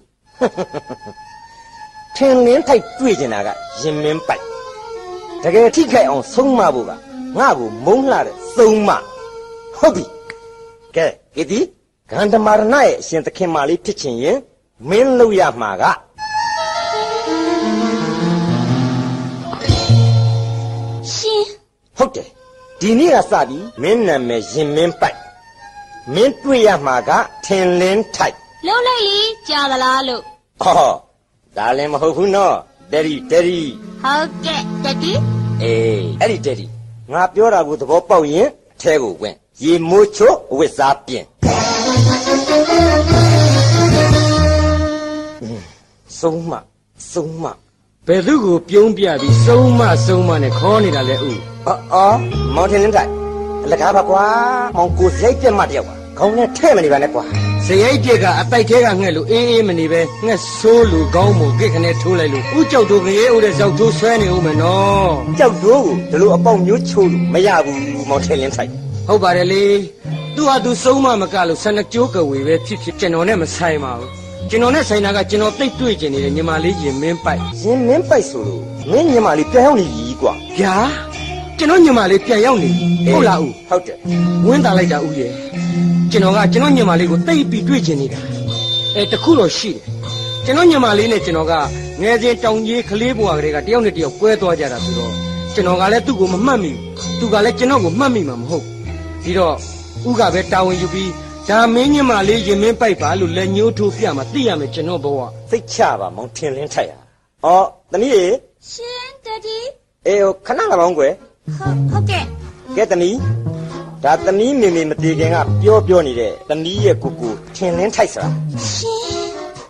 ထင်လင်းထိုက်တွေ့ကျင်တာကရင်မင်းပိုက်တကယ်ထိခိုက်အောင်ဆုံးမဖို့ကငါ့ကိုမုန်းလှတဲ့စုံမဟုတ်ပြီကဲဒီဒီ ဂန္ဓမာရဏရဲ့အရှင်သခင်မလေးဖြစ်ချင်ရင်မင်းလုပ်ရမှာကရှင်ဟုတ်တယ်ဒီနေ့ကစပြီးမင်းနာမည်ရင်မင်းပိုက်မင်းတွေ့ရမှာကထင်လင်းထိုက်လုံးလိုက်လီကြားသလားလို့ဟောဒါလည်းမဟုတ်ဘူးနော်ဒက်ဒီဒက်ဒီဟုတ်ကဲ့တတိအေးအဲ့ဒီဒက်ဒီငါပြောတာကိုသဘောပေါက်ရင်အထဲကိုဝင်ရေမိုးချိုးအဝတ်စားပြင် อืมစုံမစုံမဘယ်သူကိုပြုံးပြပြီးစုံမစုံမနဲ့ခေါ်နေတာလဲဦးအော်အော်မောင်ထင်လင်းထိုက်အလကားပါကွာမောင်ကိုစိတ်ပြတ်မှတယောက်ပါခေါင်းနဲ့ထဲ့မနေပါနဲ့ကွာဇရိတ်ပြက်ကအတိုက်သေးကငှက်လို့အေးအေးမနေပဲငှက်ဆိုးလူကောင်းမို့ကိတ်ခနဲ့ထိုးလိုက်လို့ဥကြောက်တို့ကလေးဦးတဲ့ဇောက်ထိုးဆွဲနေဦးမယ်နော်ကြောက်တို့ကိုဒီလိုအပေါက်မျိုးချိုးလို့မရဘူးမောင်ထင်လင်းထိုက်ဟုတ်ပါတယ်လေသူဟာသူစုံမမကလို့ဆန္ဒကြိုးကဝေပဲဖြစ်ဖြစ်ကျွန်တော်နဲ့မဆိုင်ပါဘူး ကျွန်တော်နဲ့ဆိုင်တာကကျွန်တော်တိတ်တွေ့ကျင်နေတဲ့ညီမလေးရင်မင်းပိုက်ရင်မင်းပိုက်ဆိုလို့မင်းညီမလေးပြန်ရောက်နေပြီကွာဗျာကျွန်တော်ညီမလေးပြန်ရောက်နေပြီဟုတ်လားဦးဟုတ်တယ်ဝင်းတာလိုက်တာဦးရဲ့ကျွန်တော်ကကျွန်တော်ညီမလေးကိုတိတ်ပြီးတွေ့ကျင်နေတာအဲတခုတော့ရှိတယ်ကျွန်တော်ညီမလေးနဲ့ကျွန်တော်ကငယ်စဉ်တောင်ကြီးကလေးဘွားကလေးကတယောက်နဲ့တယောက်ကွဲသွားကြတာဆိုတော့ကျွန်တော်ကလည်းသူ့ကိုမမှတ်မိဘူးသူကလည်းကျွန်တော်ကိုမှတ်မိမှာမဟုတ်ဘူးဒီတော့ဦးကပဲတာဝန်ယူပြီး ဒါမင်းညီမလေးရင်မင်းပိုက်ပါလို့လက်ညှိုးထိုးပြမှာသိရမယ်ကျွန်တော်ဘဝစိတ်ချပါမောင်ထင်လင်းထိုက်ရအော်တမီးရေရှင်တတိအေးဟိုခဏလာပေါင်းကွယ်ဟုတ်ဟုတ်ကဲ့ကဲတမီးဒါတမီးမေမေမတည်ခင်ကပြောပြောနေတဲ့တမီးရဲ့ကိုကိုထင်လင်းထိုက်စရာရှင်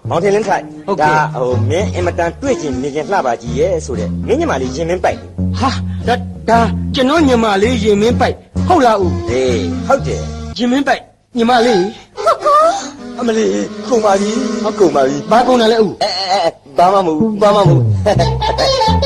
မောင်ထင်လင်းထိုက်ဒါဟိုမင်းအင်မတန်တွေ့ကျင်မြင်ကျင်လှပါကြီးရဲ့ဆိုတဲ့မင်းညီမလေးရင်မင်းပိုက်ဟာဒါဒါကျွန်တော်ညီမလေးရင်မင်းပိုက်ဟုတ်လားဦးအေးဟုတ်တယ်ရင်မင်းပိုက် ညီမလေးအမလေးကုန်ပါပြီဟုတ်ကုန်ပါပြီဘာကုန်တယ်လဲဦးအဲအဲအဲဘာမှမဟုတ်ဘူးဘာမှမဟုတ်ဘူး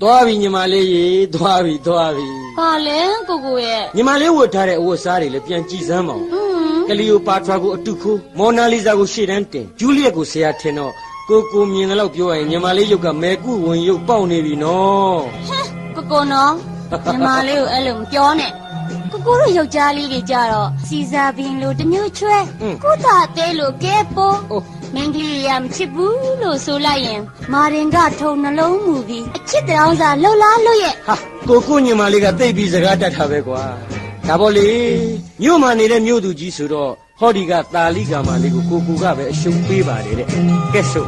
သွားပြီညီမလေးရေသွားပြီသွားပြီဘာလဲကိုကိုရဲ့ညီမလေးဝတ်ထားတဲ့အဝတ်စားတွေလည်းပြန်ကြည့်စမ်းပါဦးอืมကလီယိုပါထရာကိုအတုခိုးမော်နာလီဇာကိုရှေ့တန်းတင်ဂျူလီယက်ကိုဆရာထင်တော့ ကိုကိုမြင်တယ်လို့ပြောရရင်ညီမလေးရုပ်ကမဲကုဝင်ရုပ်ပေါက်နေပြီနော်ကိုကိုနော်ညီမလေးကိုအဲ့လိုမပြောနဲ့ကိုကိုတို့ယောက်ျားလေးတွေကြတော့စီဇာဘင်လိုတစ်မျိုးချွဲကိုသာအသေးလိုကဲပိုးအိုးမင်းကလေးရမချစ်ဘူးလို့ဆိုလိုက်ရင် မာရင်ကထုံနှလုံးမူပြီးအချစ်တောင်စာလှုပ်လားလှုပ်ရဲ့ဟာကိုကိုညီမလေးကတိတ်ပြီးစကားတတ်တာပဲကွာဒါပေါ့လေမြို့မှာနေတဲ့မြို့သူကြီးဆိုတော့ ဟောဒီကတာလိကာမလေးကိုကိုကိုကပဲအရှုံးပေးပါတယ်တဲ့ကဲဆို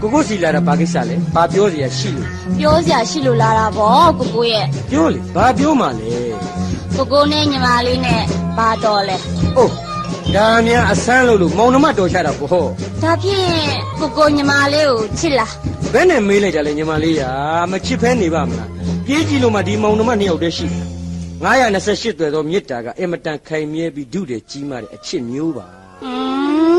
ကိုကိုစီလာတာဘာကိစ္စလဲဘာပြောစရာရှိလို့ပြောစရာရှိလို့လာတာပေါ့ကိုကိုရဲ့ပြောလေဘာပြောမှလဲကိုကိုနဲ့ညီမလေးနဲ့ဘာတော်လဲအိုးဒါများအဆန်းလို့လို့မောင်နှမတော်ချတာပေါ့ဒါဖြင့်ကိုကိုညီမလေးကိုချစ်လားဘယ်နဲ့မေးလိုက်ကြလဲညီမလေးရာမချစ်ဖဲနေပါမလားပြေးကြည့်လို့မှဒီမောင်နှမနှစ်ယောက်တည်းရှိတယ် 928သွယ်သောမေတ္တာကအင်မတန်ခိုင်မြဲပြီးဒုတယ်ကြီးမားတဲ့အချစ်မျိုးပါอื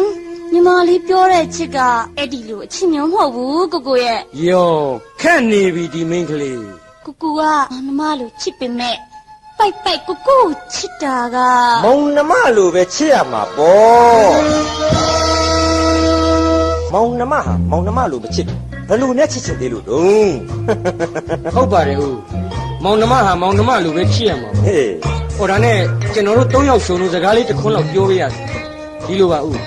มညီမလေးပြောတဲ့ချစ်ကအဲ့ဒီလိုအချစ်မျိုးမဟုတ်ဘူးကိုကိုရဲ့ယောခက်နေပြီဒီမိန်းကလေးကိုကိုကမမလိုချစ်ပေမဲ့ပိုက်ပိုက်ကိုကိုကိုချစ်တာကမောင်နှမလိုပဲချစ်ရမှာပေါ့မောင်နှမဟာမောင်နှမလိုမချစ်ဘယ်လိုနဲ့ချစ်ချင်သေးလို့တုံးဟုတ်ပါတယ်ဦး မောင်နှမဟာမောင်နှမလိုပဲချစ်ရမှာပေါ့ဟေးဟိုဒါနဲ့ကျွန်တော်တို့၃ယောက်ဆုံလို့စကားလေးတစ်ခွန်းလောက်ပြောပြရစီဒီလိုပါဦး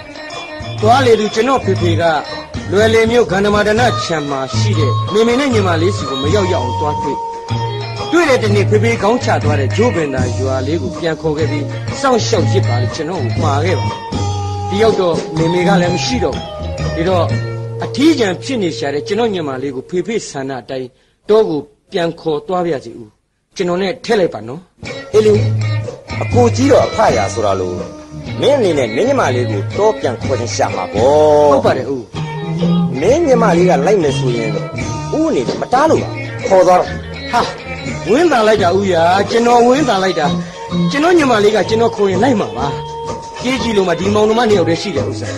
သွားလေသူကျွန်တော်ဖေဖေကလွယ်လေမျိုးဂန္ဓမာဒနာခြံမှာရှိတဲ့မိမိနဲ့ညီမလေးစီကိုမရောက်ရအောင်သွားတွေ့တွေ့တဲ့တနေ့ဖေဖေကောင်းချသွားတဲ့ဂျိုးပင်သာရွာလေးကိုပြန်ခေါ်ခဲ့ပြီးစောင့်ရှောက်ရစ်ပါလေကျွန်တော်ကိုမှာခဲ့ပါဒီရောက်တော့မိမိကလည်းမရှိတော့ဘူးဒီတော့အထီးကျန်ဖြစ်နေရှာတဲ့ကျွန်တော်ညီမလေးကိုဖေဖေဆန္ဒအတိုင်းတော့ကို ပြန်ခေါ်သွားပြစီဦးကျွန်တော်နဲ့ထည့်လိုက်ပါနော်အေးလေအကိုကြီးတော့အဖရာဆိုတာလို့မင်းအနေနဲ့မင်းညီမလေးကိုတော့ပြန်ခေါ်ချင်ရှာမှာပေါ့ဟုတ်ပါတယ်ဦးမင်းညီမလေးကလိုက်မယ်ဆိုရင်ဦးအနေနဲ့မတားလို့ပါခေါ်သွားတော့ဟာဝင်းတာလိုက်တာဦးရာကျွန်တော်ဝင်းတာလိုက်တာကျွန်တော်ညီမလေးကကျွန်တော်ခေါ်ရင်လိုက်မှာပါကြေးကြည့်လို့မှဒီမောင်နှမနှစ်ယောက်တည်းရှိတယ်ဥစ္စာ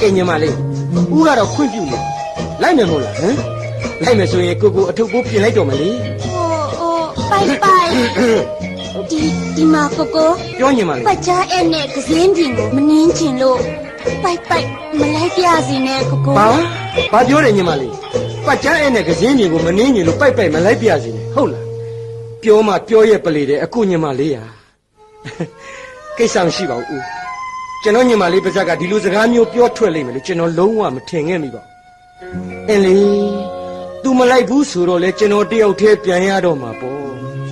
ကဲညီမလေးဦးကတော့ခွင့်ပြုနေလိုက်မယ်မို့လားဟမ် လိုက်မယ်ဆိုရင်ကိုကိုအထုပ်ပိုးပြင်လိုက်တော့မလေဟိုဟိုပိုက်ပိုက်ဒီဒီမှာကိုကိုပြောညီမလေးပတ်ချားအဲ့နဲ့ကစင်းပြင်ကိုမနှင်းချင်လို့ပိုက်ပိုက်မလိုက်ပြစီနဲ့ကိုကိုဘာဘာပြောတယ်ညီမလေးပတ်ချမ်းအဲ့နဲ့ကစင်းကြီးကိုမနှင်းညီလို့ပိုက်ပိုက်မလိုက်ပြစီနဲ့ဟုတ်လားပြောမှပြောရဲ့ပလေတယ်အခုညီမလေးရာကိစ္စမရှိပါဘူးဦးကျွန်တော်ညီမလေးပါဇက်ကဒီလိုစကားမျိုးပြောထွက်လိမ့်မယ်လို့ကျွန်တော်လုံးဝမထင်ခဲ့မိပါဘူးအင်းလေ तू မလိုက်ဘူးဆိုတော့လေကျွန်တော်တယောက်တည်းပြန်ရတော့မှာပေါ့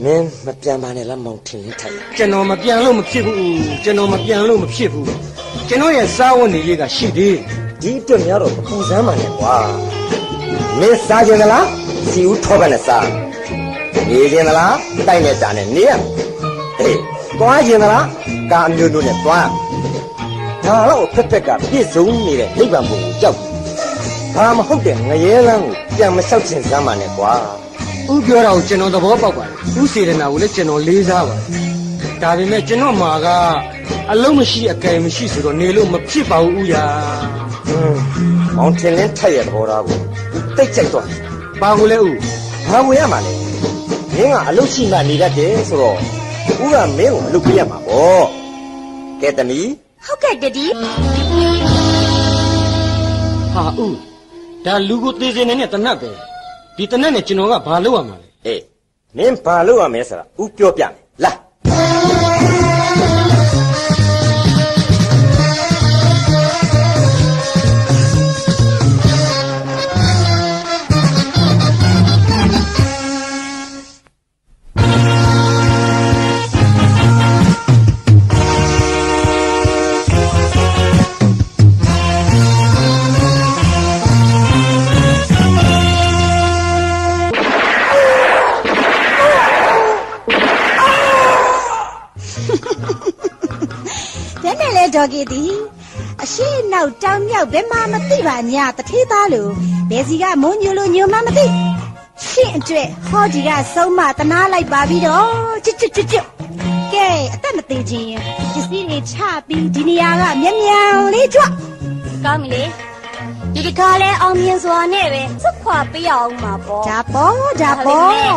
မင်းမပြန်ပါနဲ့လားမောင်ထင်လင်းထိုင်ကျွန်တော်မပြန်လို့မဖြစ်ဘူးကျွန်တော်မပြန်လို့မဖြစ်ဘူးကျွန်တော်ရဲ့စားဝတ်နေရေးကရှိသေးတယ်ဒီအတွက်များတော့မပူစမ်းပါနဲ့ကွာမင်းစားကြင်သလားစီဦးထောပတ်နဲ့စားနေကြင်သလားတိုက်နဲ့တာနဲ့နေရအေးသွားကြင်သလားကာအမျိုးမျိုးနဲ့သွားဒါတော့ဖက်ဖက်ကပြည့်စုံနေတဲ့နိဗ္ဗာန်ဘုံကိုကြောက် ဘာမဟုတ်တဲ့ငရဲလန်းကိုပြန်မလျှောက်ချင်စမ်းပါနဲ့ကွာဦးပြောတာကိုကျွန်တော်သဘောပေါက်ပါတယ်ဦးစေတနာကိုလည်းကျွန်တော်လေးစားပါတယ်ဒါပေမဲ့ကျွန်တော်မှာကအလုံးမရှိအကယ်မရှိဆိုတော့နေလို့မဖြစ်ပါဘူးဦးရာဟွန်းမောင်ထင်လင်းထက်ရဲ့သဘောထားကိုတိတ်ကြိုက်တော့ဘာကိုလဲဦးဘာဝင်ရမှာလဲမင်းကအလုတ်ရှိမှနေတတ်တယ်ဆိုတော့ဦးကမင်းကိုအလုတ်ပေးရမှာပေါ့ကဲတမီးဟုတ်ကဲ့တတိဟာဦး ဒါလူကိုသေးစင်နေတဲ့တနတ်ပဲဒီတနတ်နဲ့ကျွန်တော်ကဘာလုပ်ရမှာလဲအေးမင်းဘာလုပ်ရမလဲဆိုတာဦးပြောပြမယ် လာဘယ်နဲ့လဲဒေါ်ကြီးသည်အရှိနောက်တောင်မြောက်ဘယ်မှမသိပါညာတထေးသားလို့ဘယ်စီကမုန်းညိုလို့ညိုမှမသိရှင့်အတွက်ဟောဒီကဆုံးမတနာလိုက်ပါပြီတော့ချစ်ချစ်ချစ်ချစ်အသက်မသေးခြင်းရင်ပစ္စည်းတွေချပြီးဒီနေရာကမြန်မြန်လေးကြွကောင်းပြီလေဒီတစ်ခါလဲအောင်မြင်စွာနဲ့ပဲစွတ်ခွာပေးရအောင်မှာပေါ့ဒါပေါ့ဒါပေါ့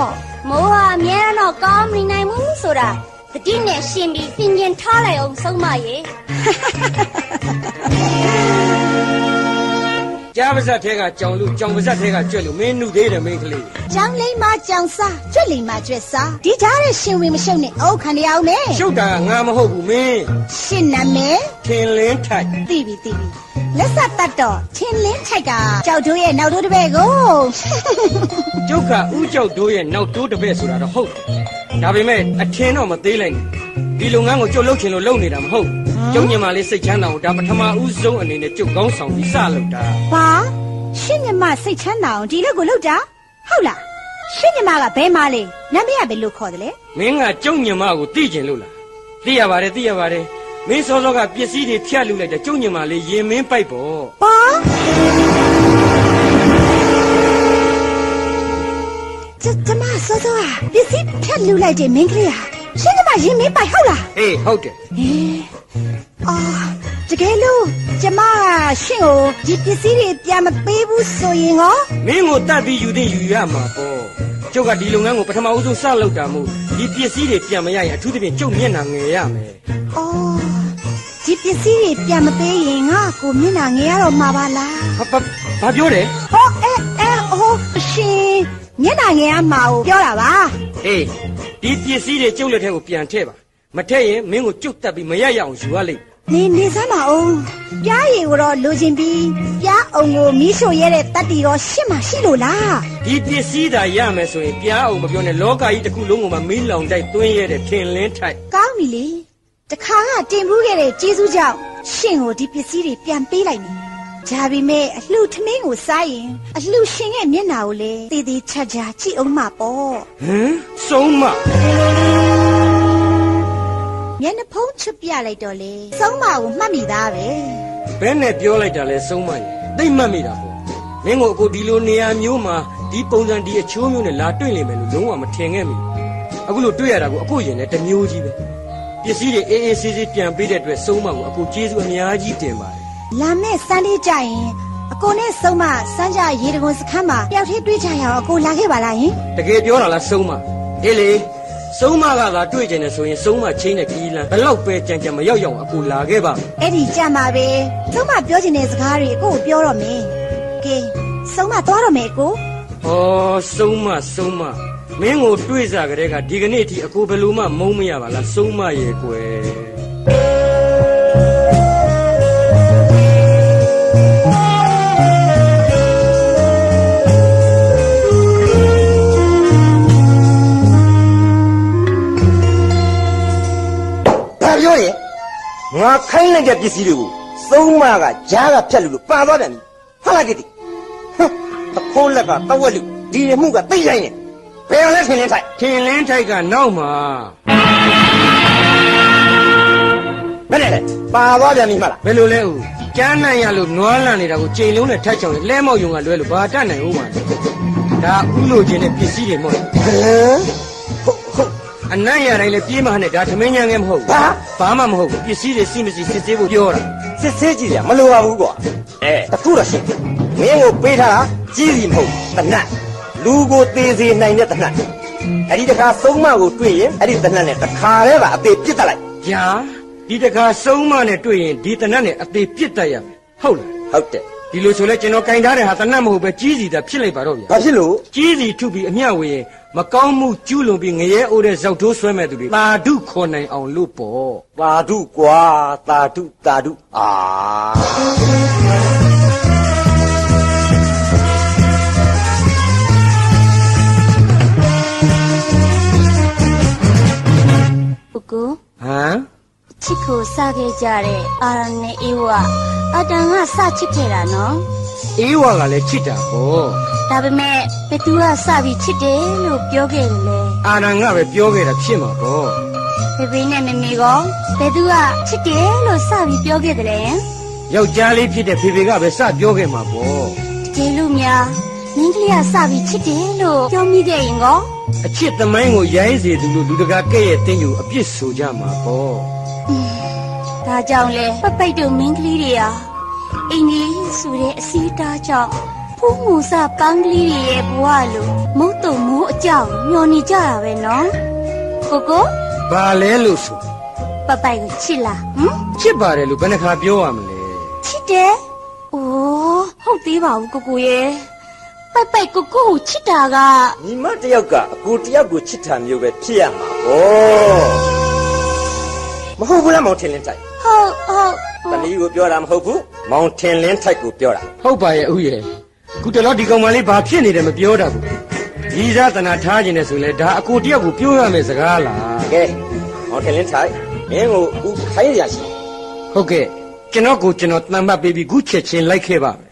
မိုးဟာအမြဲတမ်းတော့ကောင်းမနေနိုင်ဘူးဆိုတာ တတိနဲ့ရှင်ပြီးပြင်ပြင်ထားလိုက်အောင်ဆုံးမရေ ကြားပါဇက်ထဲကကြောင်လူကြောင်ပါဇက်ထဲကကြွက်လူမင်းနှုတ်သေးတယ်မင်းကလေးကြောင်လိမ့်မကြောင်စားကြွက်လိမ့်မကြွက်စားဒီကြားတဲ့ရှင်ဝင်မရှုပ်နဲ့အုတ်ခံရအောင်မယ်ရှုပ်တာကငါမဟုတ်ဘူးမင်းရှင်နာမည်ထင်လင်းထိုက်သိပြီသိပြီလက်ဆက်တတ်တော့ချင်းလင်းထိုက်ကကြောက်တို့ရဲ့နောက်တို့တစ်ပည့်ကိုကျုပ်ကဥကြောက်တို့ရဲ့နောက်တိုးတစ်ပည့်ဆိုတာတော့ဟုတ်တယ်ဒါပေမဲ့အထင်တော့မသေးလိုက်နဲ့ ဒီလုပ်ငန်းကိုကျုပ်လုပ်ချင်လို့လုပ်နေတာမဟုတ်ကျုပ်ညင်မလေးစိတ်ချမ်းသာအောင်ဒါပထမဦးဆုံးအနေနဲ့ကျုပ်ကောင်းဆောင်ပြီးစလုပ်တာဘာရှင်မြမစိတ်ချမ်းသာအောင်ဒီလိုကိုလုပ်တာဟုတ်လားရှင်မြမကဘဲမားလေးနာမည်ကဘယ်လိုခေါ်တယ်လဲမင်းကကျုပ်ညင်မကိုသိကျင်လို့လားသိရပါတယ်သိရပါတယ်မင်းစောစောကပစ္စည်းတွေဖြတ်လူလိုက်တဲ့ကျုပ်ညင်မလေးရင်မင်းပိုက်ပေါ့ဘာကျကျမစောစောကပစ္စည်းဖြတ်လူလိုက်တဲ့မင်းကလေးဟာ ရှင်မြမရင်မင်းပိုက်ဟုတ်လားအေးဟုတ်တယ်ဟေးအာတကယ်လို့ကျမကရှင်ကိုဒီပစ္စည်းတွေပြန်မပေးဘူးဆိုရင်ဟောမင်းကိုတတ်ပြီးယူသိယူရမှာပေါ့ကျုပ်ကဒီလုပ်ငန်းကိုပထမဦးဆုံးစလုပ်တာမို့ဒီပစ္စည်းတွေပြန်မရရင်အထူးသဖြင့်ကျုပ်မျက်နှာငယ်ရမယ်အော်ဒီပစ္စည်းတွေပြန်မပေးရင်ငါကိုမျက်နှာငယ်ရတော့မှာပါလားဘာဘာဘာပြောတယ်ဟောအဲအဲဟောရှင်မျက်နှာငယ်ရမှာကိုပြောတာပါအေး ဒီပစ္စည်းတွေကျုပ်လက်ထဲကိုပြန်ထည့်ပါမထည့်ရင်မင်းကိုကျုပ်တက်ပြီးမရရအောင်ယူရလိမ့်နေနေစမ်းပါဦးပြားရည်ကိုတော့လိုချင်ပြီးပြားအောင်ကိုမီးရှို့ရဲတဲ့တတ်တီတော့ရှစ်မှရှိလို့လားဒီပစ္စည်းသာရမယ်ဆိုရင်ပြားအောင်မပြောနဲ့လောကကြီးတစ်ခုလုံးကိုမှမီးလောင်တိုက်သွင်းရတဲ့ထင်လင်းထိုက်ကောင်းပြီလေတခါကတင်ဘူးခဲ့တဲ့ကျေးဇူးကြောင့်ရှင်ကိုဒီပစ္စည်းတွေပြန်ပေးလိုက်မယ် ဒါပေမဲ့အလှထမင်းကိုစားရင်အလှရှင်ရဲ့မျက်နှာကိုလေတည်တည်ချာချာကြည့်အောင်မှာပေါ့ဟမ်ဆုံးမမျက်နှာဖုံးချွတ်ပြလိုက်တော့လေသုံးမကိုမှတ်မိသားပဲဘယ်နဲ့ပြောလိုက်တာလဲဆုံးမရင်သိမ့်မှတ်မိတာပေါ့မင်းကိုအခုဒီလိုနေရာမျိုးမှာဒီပုံစံဒီအချိုးမျိုးနဲ့လာတွေ့လိမ့်မယ်လို့လုံးဝမထင်ခဲ့မိဘူးအခုလိုတွေ့ရတာကိုအခုရင်လည်းတစ်မျိုးကြီးပဲပစ္စည်းတွေအေးအေးဆေးဆေးပြန်ပေးတဲ့အတွက်ဆုံးမကိုအခုကျေးဇူးအများကြီးတင်ပါတယ် လာမဲ့စမ်းလေးကြရင်အကိုနဲ့ဆုံးမစမ်းကြရေတကွန်စခန်းမှာပျောက်သေးတွေ့ကြရအောင်အကိုလာခဲ့ပါလားယင်တကယ်ပြောတာလားဆုံးမအေးလေဆုံးမကသာတွေ့ကျင်တယ်ဆိုရင်ဆုံးမချင်းတဲ့ခီးလန်းဘယ်တော့ပဲကြံကြံမရောက်ရောက်အခုလာခဲ့ပါမယ်အဲ့ဒီကြမှာပဲဆုံးမပြောချင်တဲ့စကားတွေအကိုကိုပြောတော့မယ်ကဲဆုံးမသွားတော့မယ်အကိုဩဆုံးမဆုံးမမင်းကိုတွေ့စားကြတဲ့ကဒီကနေ့အထိအကိုဘယ်လိုမှမုန်းမရပါလားဆုံးမရဲ့ကွယ် ငါခိုင်းလိုက်တဲ့ပစ္စည်းတွေကိုသုံးမကကြားကဖြတ်လို့လို့ပါသွားတယ်ဟာလာကြည့်ဟမ်အခိုးလက်ကတဝက်လူဒီရမှုကသိဆိုင်နေဘယ်လဲဆင်းနေထိုက်ထင်လင်းထိုက်ကနောက်မှာဘယ်နဲ့လဲပါသွားပြန်ပြီမလားဘယ်လိုလဲဦးကျမ်းနိုင်ရလို့နွားလန့်နေတာကိုချိန်လုံးနဲ့ထက်ချောင်းနဲ့လဲမောက်ယုံကလွဲလို့ဘာတတ်နိုင်ဦးမှာလဲဒါဥလို့ခြင်းတဲ့ပစ္စည်းတွေမဟုတ်ဟမ်ဟုတ်ဟုတ် အနံ့ရတိုင်းလဲပြေးမဟနဲ့ဒါသမင်းညာငယ်မဟုတ်ဘာဘာမှမဟုတ်ဘူးပစ္စည်းတွေစီမစီစစ်သေးဖို့ပြောတာစစ်ဆေးကြည့်ရမလိုပါဘူးကွာအဲတခုတော့ရှိမင်းကိုပေးထားတာကြီးစီမဟုတ်တနတ်လူကိုသေးစေနိုင်တဲ့တနတ်အဲ့ဒီတခါသုံးမကိုတွေ့ရင်အဲ့ဒီတနတ်နဲ့တခါတည်းပါအသေးပြစ်တတ်လိုက်ညာဒီတခါဆုံးမနဲ့တွေ့ရင်ဒီတနတ်နဲ့အသေးပြစ်တတ်ရမယ်ဟုတ်လားဟုတ်တယ်ဒီလိုဆိုလဲကျွန်တော်ကင်ထားတဲ့ဟာတနတ်မဟုတ်ပဲကြီးစီတာဖြစ်လိုက်ပါတော့ဗျာဘာဖြစ်လို့ကြီးစီထုပြီးအမျှဝေရင် မကောင်းမှုကျူးလွန်ပြီးငရဲအိုးတဲ့ဇောက်ထိုးဆွဲမဲ့သူတွေတာဓုခေါ်နိုင်အောင်လို့ပေါ့သာဓုကွာသာဓုသာဓုအာပုဂ္ဂိုလ်ဟမ်ချစ်ကိုစခဲ့ကြတဲ့အာရနဲ့အေဝအတန်ကစချစ်ခဲ့တာနော် အေးဝါကလည်းချစ်တာပေါ့ဒါပေမဲ့ဘသူကစပြီးချစ်တယ်လို့ပြောခဲ့တယ်လေအာရန်ကပဲပြောခဲ့တာဖြစ်မှာပေါ့ဖေဖေနဲ့မေမေကဘသူကချစ်တယ်လို့စပြီးပြောခဲ့တယ်လေယောက်ျားလေးဖြစ်တဲ့ဖေဖေကပဲစပြောခဲ့မှာပေါ့တကယ်လို့များမင်းကလေးကစပြီးချစ်တယ်လို့ပြောမိခဲ့ရင်ကောအချစ်သမိုင်းကိုရိုင်းစေသူလို့လူတကာကဲ့ရဲ့တင်းယူအပြစ်ဆိုကြမှာပေါ့ဒါကြောင့်လေပပိတ်တို့မင်းကလေးတွေဟာ အင်္ဂလိပ်ဆိုတဲ့အစည်းအတားကြောင့်ဖူးမှုစပန်းကလေးတွေရဲ့ဘဝလိုမုတ်တုံမိုးအကြောင်းမျောနေကြတာပဲနော်ကိုကိုဘာလဲလို့ဆိုပပိုက်ကိုချစ်လားဟမ်ချစ်ပါတယ်လို့ဘယ်နှခါပြောရမလဲချစ်တယ်။အိုးဟုတ်သေးပါဘူးကိုကိုရဲ့။ပိုက်ပိုက်ကိုကိုကိုချစ်တာကညီမတယောက်ကအကိုတယောက်ကိုချစ်တာမျိုးပဲဖြစ်ရမှာပေါ့မဟုတ်ဘူးလားမောင်ထင်လင်းတိုက်ဟုတ်ဟုတ် တမီးကိုပြောတာမဟုတ်ဘူးမောင်ထင်လင်းထိုက်ကိုပြောတာဟုတ်ပါရဲ့ဥရဲ့ခုတလောဒီကောင်မလေးဘာဖြစ်နေတယ်မပြောတတ်ဘူးဒီစားတနာထားခြင်းနဲ့ဆိုလဲဒါအကိုတယောက်ကိုပြောရမယ်စကားလားကဲမောင်ထင်လင်းထိုက်မင်းကိုဦးခိုင်းရရှိဟုတ်ကဲ့ကျွန်တော်ကိုကျွန်တော်တမ်းမှတ်ပေးပြီးခုချက်ချင်းလိုက်ခဲ့ပါမယ်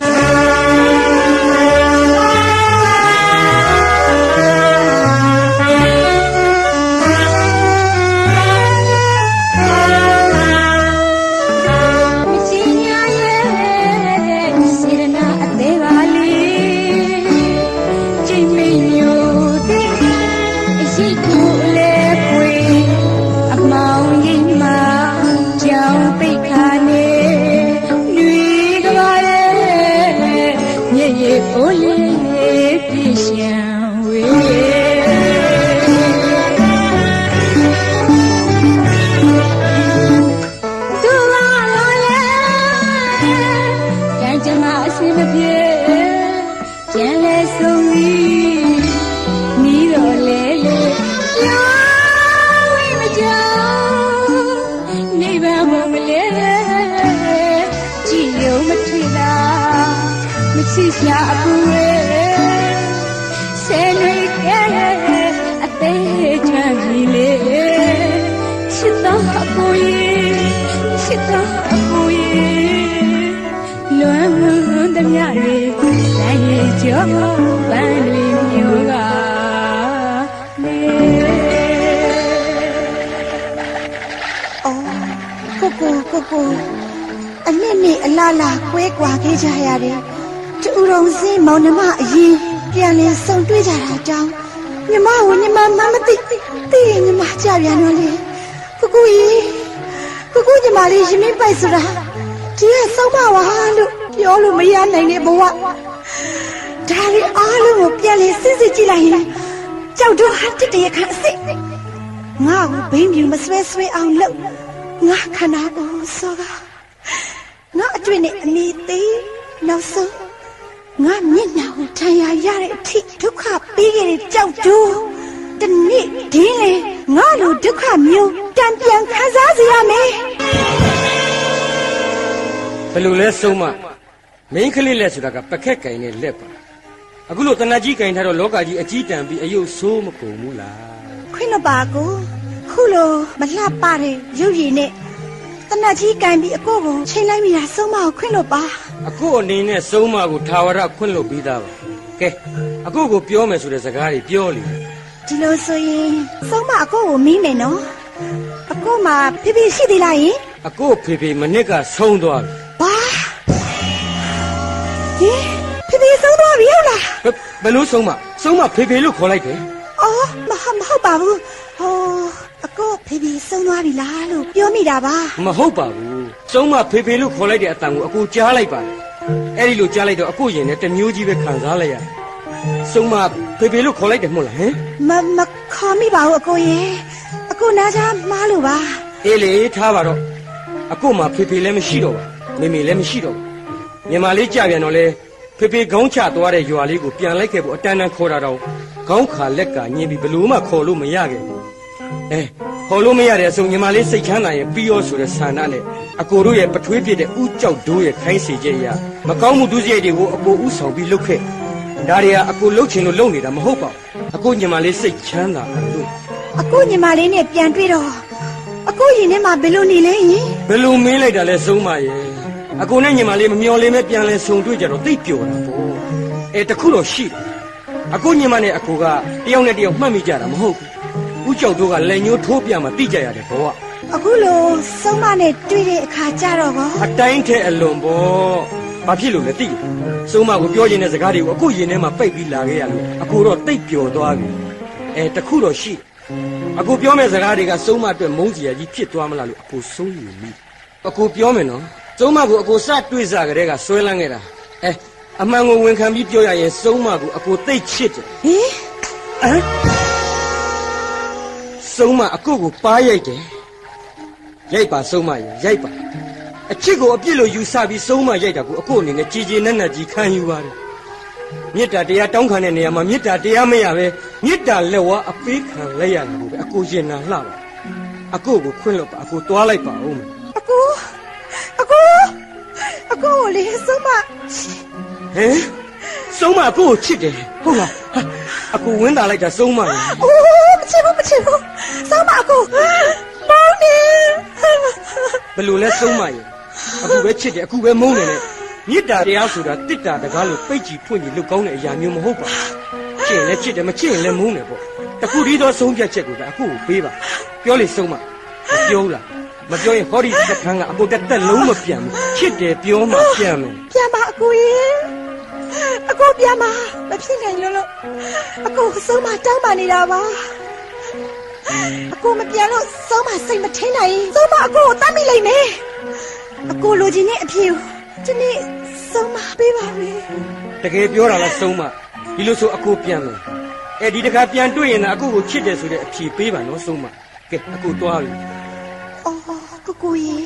ရှာအပူရဲ့ဆယ်နေတဲ့အသေးချမ်းကြီးလေချစ်တော့အပူရဲ့ချစ်တော့အပူရဲ့လွမ်းလွန်သမျှတွေဆိုင်ရကြောပန်းတွေမျိုးကလေအော်ကိုကိုကိုကိုအနှစ်နှစ်အလားလားကွဲကွာခဲ့ကြရတယ် တူတော်စင်းမောင်နှမအရင်ပြန်လည်ဆုံတွေ့ကြတာကြောင့်ညီမကိုညီမမမသိသိရင်ညီမကြပြန်တော့လေကိုကိုကြီးကိုကိုညီမလေးရင်မင်းပိုက်ဆိုတာဒီကဆုံးမဝါလို့ပြောလို့မရနိုင်တဲ့ဘဝဒါရီအားလုံးကိုပြန်လည်စစ်စစ်ကြည့်လိုက်ရင်ကြောက်တော့ဟာတစ်တရခါအစ်စ်ငါ့ကိုဘိန်းပြူမဆွဲဆွဲအောင်လုပ်ငါခန္ဓာကိုယ်စောကငါအတွေ့နဲ့အမိသေးနောက်ဆုံး ငါမျက်နှာကိုထန်ရရတဲ့အထိဒုက္ခပေးခဲ့တဲ့ကြောက်တူတနေ့ဒင်းလေငါလိုဒုက္ခမျိုးတံပြန်ခံစားစေရမယ်ဘယ်လိုလဲဆုံးမမင်းကလေးလက်ဆိုတာကပကက်ကင်နဲ့လက်ပါအခုလို့တဏှာကြီးကင်ထားတော့လောကကြီးအကြီးတန်ပြီးအယုတ်ဆိုးမကုန်ဘူးလားခွင့်တော့ပါကိုခုလိုမလှပတဲ့ရုပ်ရည်နဲ့တနတ်ကြီးကန်ပြီးအကိုကိုချိန်လိုက်မိတာဆုံးမကိုခွင့်လို့ပါ အခုအနေနဲ့ဆုံးမကိုထာဝရခွင့်လို့ပြီးသားပါကဲအခုကိုပြောမယ်ဆိုတဲ့စကားတွေပြောလေဒီလိုဆိုရင်ဆုံးမအကိုကိုမင်းမယ်နော်အကိုမှဖေဖေရှိသေးလားယင်အခုဖေဖေမနစ်ကဆုံးသွားပြီဘာဟင်ဖေဖေဆုံးသွားပြီဟုတ်လားဘယ်ဘယ်လို့ဆုံးမဆုံးမဖေဖေလို့ခေါ်လိုက်တယ်အော်မဟုတ်မဟုတ်ပါဘူးဟိုအ ကိုဖေဖေဆုံးသွားပြီလားလို့ပြောမိတာပါမဟုတ်ပါဘူးဆုံးမဖေဖေလို့ခေါ်လိုက်တဲ့အတန်ကိုအခုကြားလိုက်ပါတယ်အဲ့ဒီလိုကြားလိုက်တော့အခုရင်နဲ့တစ်မျိုးကြီးပဲခံစားလိုက်ရတယ်ဆုံးမဖေဖေလို့ခေါ်လိုက်တယ်မဟုတ်လားဟင်မမခေါ်မိပါဘူးအကိုရဲ့အကိုနားချမားလို့ပါအေးလေထားပါတော့အခုမှဖေဖေလည်းမရှိတော့ပါမေမေလည်းမရှိတော့ဘူးညီမလေးကြပြန်တော့လေဖေဖေခေါင်းချသွားတဲ့ရွာလေးကိုပြန်လိုက်ခဲ့ဖို့အတန်းတန်းခေါ်တာတော့ခေါင်းခါလက်ကညင်းပြီးဘလို့မှခေါ်လို့မရခဲ့ဘူး အဲခေါ်လို့မရတဲ့အဆုံးညီမလေးစိတ်ချမ်းသာရင်ပြီးရောဆိုတဲ့ဆန္ဒနဲ့အကိုတို့ရဲ့ပထွေးပြစ်တဲ့ဥကြောက်ဒိုးရဲ့ခိုင်းစေချက်အရမကောင်းမှုဒုစရိုက်တွေကိုအကိုဥဆောင်ပြီးလုပ်ခဲ့ဒါတွေကအကိုလှုပ်ချင်လို့လုပ်နေတာမဟုတ်ပါဘူးအကိုညီမလေးစိတ်ချမ်းသာအောင်လို့အကိုညီမလေးနဲ့ပြန်တွေ့တော့အကိုရင်ထဲမှာဘယ်လိုနေလဲယင်ဘယ်လိုမင်းလိုက်တာလဲဆုံးမရဲ့အကိုနဲ့ညီမလေးမမျော်လင်းမဲ့ပြန်လဲဆုံတွေ့ကြတော့သိပ်ပျော်တာပေါ့အဲတခုတော့ရှိတယ်အကိုညီမနဲ့အကိုကတယောက်နဲ့တယောက်မှတ်မိကြတာမဟုတ်ဘူး ဦးကြောက်တို့ကလက်ညှိုးထိုးပြမှသိကြရတယ်ဘောကအခုလိုဆုံးမနဲ့တွေ့တဲ့အခါကျတော့ကောအတိုင်းထဲအလွန်ပေါ့ဘာဖြစ်လို့လဲသိတယ်စုံမကိုပြောချင်တဲ့စကားတွေကိုအခုရင်ထဲမှာပိတ်ပြီးလာခဲ့ရလို့အခုတော့တိတ်ပျော်သွားပြီအဲတခုတော့ရှိအခုပြောမယ့်စကားတွေကစုံမအတွက်မုန်းစရာကြီးဖြစ်သွားမလားလို့အခုစိုးရိမ်မိအခုပြောမယ်နော်စုံမကိုအခုစတွေ့စားကြတဲ့ကဆွဲလန်းခဲ့တာအဲအမှန်ကိုဝန်ခံပြီးပြောရရင်စုံမကိုအခုသိတ်ချစ်တယ်ဟင်ဟ မ်စုံမအခုကိုပါရိုက်တယ်ရိုက်ပါစုံမရရိုက်ပါအချစ်ကိုအပြစ်လို့ယူဆပြီးစုံမရိုက်တာကိုအခုအနေနဲ့ကြည်ကြည်နက်နက်ကြီးခံယူပါတယ်မေတ္တာတရားတောင်းခံတဲ့နေရာမှာမေတ္တာတရားမရပဲမေတ္တာလက်ဝါအပေးခံလက်ရတာကိုပဲအကိုရင်နာလှပါအကိုကိုခွင့်လွတ်ပါအကိုတွားလိုက်ပါဦးမယ်အကိုအကိုအကိုကိုလေဆုံးမဟမ်စုံမအကိုကိုချစ်တယ်ဟုတ်လားဟာအကိုဝင်းတာလိုက်တာစုံမရအိုးမချစ်ဘူးမချစ်ဘူး ဆုံးမအကိုမောင်နေဘယ်လိုလဲစုံးမရင်အခုပဲချစ်တယ်အခုပဲမုန်းတယ်နဲ့မေတ္တာတရားဆိုတာတစ်တာတကားလို့ပိတ်ကြည့်ဖွင့်ကြည့်လုပ်ကောင်းတဲ့အရာမျိုးမဟုတ်ပါဘူးချစ်ရင်လည်းချစ်တယ်မချစ်ရင်လည်းမုန်းတယ်ပေါ့တခုတည်းသောဆုံးဖြတ်ချက်ကိုဒါအခုကိုပေးပါပြောလေစုံးမမပြောဘူးလားမပြောရင်ဟောဒီစခန်းကအကိုတက်တက်လုံးမပြန်ဘူးချစ်တယ်ပြောမှပြန်မယ်ပြန်ပါအကိုရေအကိုပြန်ပါမဖြစ်နိုင်လို့လို့အကိုဆုံးမတောင်းပါနေတာပါ အကိုမပြန်လို့ဆုံးမစိတ်မထင်းနိုင်ရင်ဆုံးမအကိုကိုတတ်မိလိမ့်မယ်အကိုလိုချင်တဲ့အဖြေကိုဒီနေ့ဆုံးမပေးပါမယ်တကယ်ပြောတာလားစုံးမဒီလိုဆိုအကိုပြန်မယ်အဲဒီတခါပြန်တွေ့ရင်လည်းအကိုကိုချစ်တယ်ဆိုတဲ့အဖြေပေးပါနော်စုံးမကဲအကိုသွားပြီအော်ကိုကိုရေ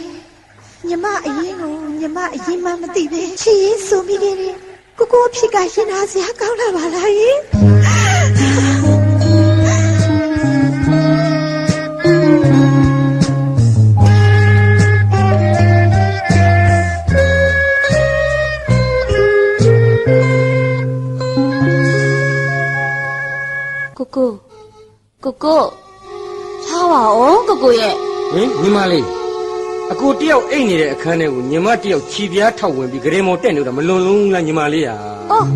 ညီမအရင်ကိုညီမအရင်မှမသိပဲချစ်ရင်ဆိုမိခဲ့တယ်ကိုကိုအဖြစ်ကရင်နာစရာကောင်းလာပါလားယ ကိုကိုကိုကိုထားပါအောင်ကိုကိုရဲ့ဟင်ညီမလေးအကိုတယောက်အိတ်နေတဲ့အခန်းထဲကိုညီမတယောက်ခြီပြားထောက်ဝင်ပြီးဂရင်မော်တက်နေတာမလွန်လုံးဘူးလားညီမလေးဟာအော်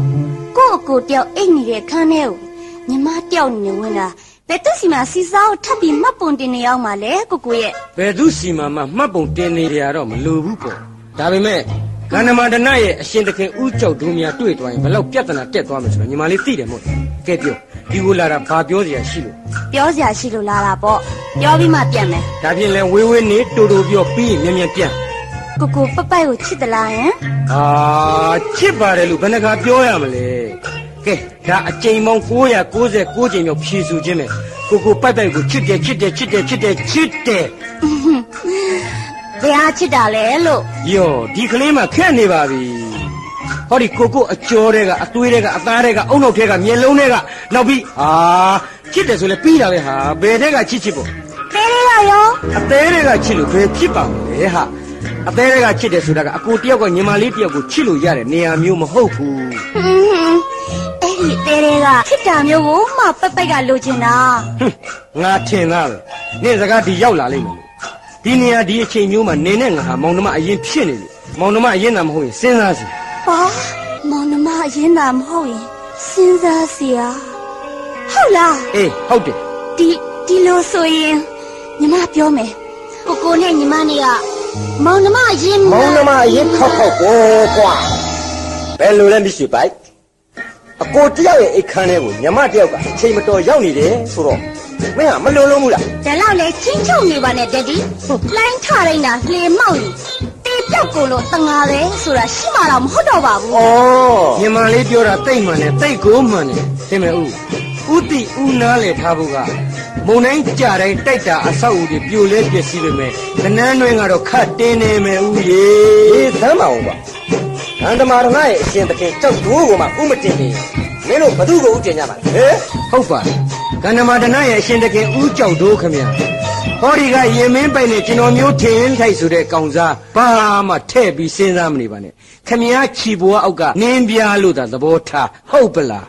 ကိုအကိုတယောက်အိတ်နေတဲ့ခန်းထဲကိုညီမတယောက်နေဝင်လာဘယ်သူစီမှာစီစားကိုထပ်ပြီးမှတ်ပုံတင်နေအောင်ပါလဲကိုကိုရဲ့ဘယ်သူစီမှာမှမှတ်ပုံတင်နေကြတော့မလိုဘူးပေါ့ဒါပေမဲ့ ကန္နမန္ဒနရဲ့အရှင်သခင်ဥကြောက်တို့များတွေ့သွားရင်ဘယ်လောက်ပြဿနာတက်သွားမယ်ဆိုတော့ညီမလေးသိတယ်မို့ကဲပြောဒီကိုလာတာဘာပြောစရာရှိလို့ပြောစရာရှိလို့လာတာပေါ့ပြောပြီးမှပြန်မယ်ဒါဖြင့်လဲဝေးဝေးနေတူတူပြောပြီးရင်မြန်မြန်ပြန်ကိုကိုပပိုက်ကိုချစ်သလားယင်အာချစ်ပါတယ်လို့ဘယ်နှခါပြောရမလဲကဲဒါအကြိမ်ပေါင်း996ကြိမ်မြောက်ဖြည့်စုခြင်းပဲကိုကိုပိုက်ပိုက်ကိုချစ်တယ်ချစ်တယ်ချစ်တယ်ချစ်တယ်ချစ်တယ် ဘယ်ဟာချစ်တာလဲလို့ယောဒီကလေးမှခက်နေပါပြီဟောဒီကိုကိုအကျော်တွေကအသွေးတွေကအသားတွေကအုံနောက်တွေကမျက်လုံးတွေကနောက်ပြီးအာချစ်တယ်ဆိုလဲပြီးတာပဲဟာဘယ်တဲ့ကချစ်ချစ်ပေါ့ဖဲလေးရရောအသေးတွေကချစ်လို့ဘယ်ဖြစ်ပါမလဲဟာအသေးတွေကချစ်တယ်ဆိုတာကအကိုတယောက်ကညီမလေးတယောက်ကိုချစ်လို့ရတဲ့နေရာမျိုးမဟုတ်ဘူးဟွန်းအဲ့ဒီတဲတဲကချစ်တာမျိုးကိုမှပပိုက်ကလိုချင်တာဟွန်းငါထင်သားပဲနင့်စကားဒီရောက်လာလိမ့်မယ်လို့ ဒီနေရာဒီအချိန်မျိုးမှာနေနဲ့ငါဟာမောင်နှမအရင်ဖြစ်နေလို့မောင်နှမအရင်သာမဟုတ်ရင်စဉ်းစားစီပါမောင်နှမအရင်သာမဟုတ်ရင်စဉ်းစားစရာဟုတ်လားအေးဟုတ်တယ်ဒီဒီလိုဆိုရင်ညီမပြောမယ်ကိုကိုနဲ့ညီမနဲ့ကမောင်နှမအရင်မောင်နှမအရင်ခောက်ခောက်ကိုကွာဘယ်လိုလဲမရှိပိုက် အကိုတယောက်ရဲ့အိတ်ခမ်းထဲကိုညမတယောက်ကအချိန်မတော်ရောက်နေတယ်ဆိုတော့မင်းဟာမလွန်လုံးဘူးလားဒါလောက်လေချင်းချုပ်နေပါနဲ့ဒက်ဒီလိုင်းထလိုက်တာလှေမောက်ရင်တေပြောက်ကိုလို့တငါပဲဆိုတာရှိမှတော့မဟုတ်တော့ပါဘူးဩညီမလေးပြောတာတိတ်မှန်တယ်တိတ်ကိုမှန်တယ်သိမယ်ဦးဥတိဥနာလေထားဖို့ကမုံတိုင်းကြတိုင်းတိုက်တာအဆောက်အဦတွေပြိုလဲပျက်စီးပေမဲ့ကနန်းတွင်းကတော့ခတ်တင်းနေမယ်ဦးရေအေးသမ်းပါအောင် ကွာအန္တမာရဏရဲ့အရှင်သခင်ကြောက်တိုးကိုမှဥမတင်နေမင်းတို့ဘသူ့ကိုဥတင်ကြပါလဲဟဲ့ဟုတ်ပါကန္နမဒနာရဲ့အရှင်တခင်ဦးကြောက်တို့ခမညာဟောဒီကရင်မင်းပိုင်နဲ့ကျွန်တော်မျိုးထင်းထိုက်ဆိုတဲ့ကောင်စားဘာမှထဲ့ပြီးစဉ်းစားမနေပါနဲ့ခမညာချီဘွားအောက်ကနင်းပြားလို့သာသဘောထားဟုတ်ပလား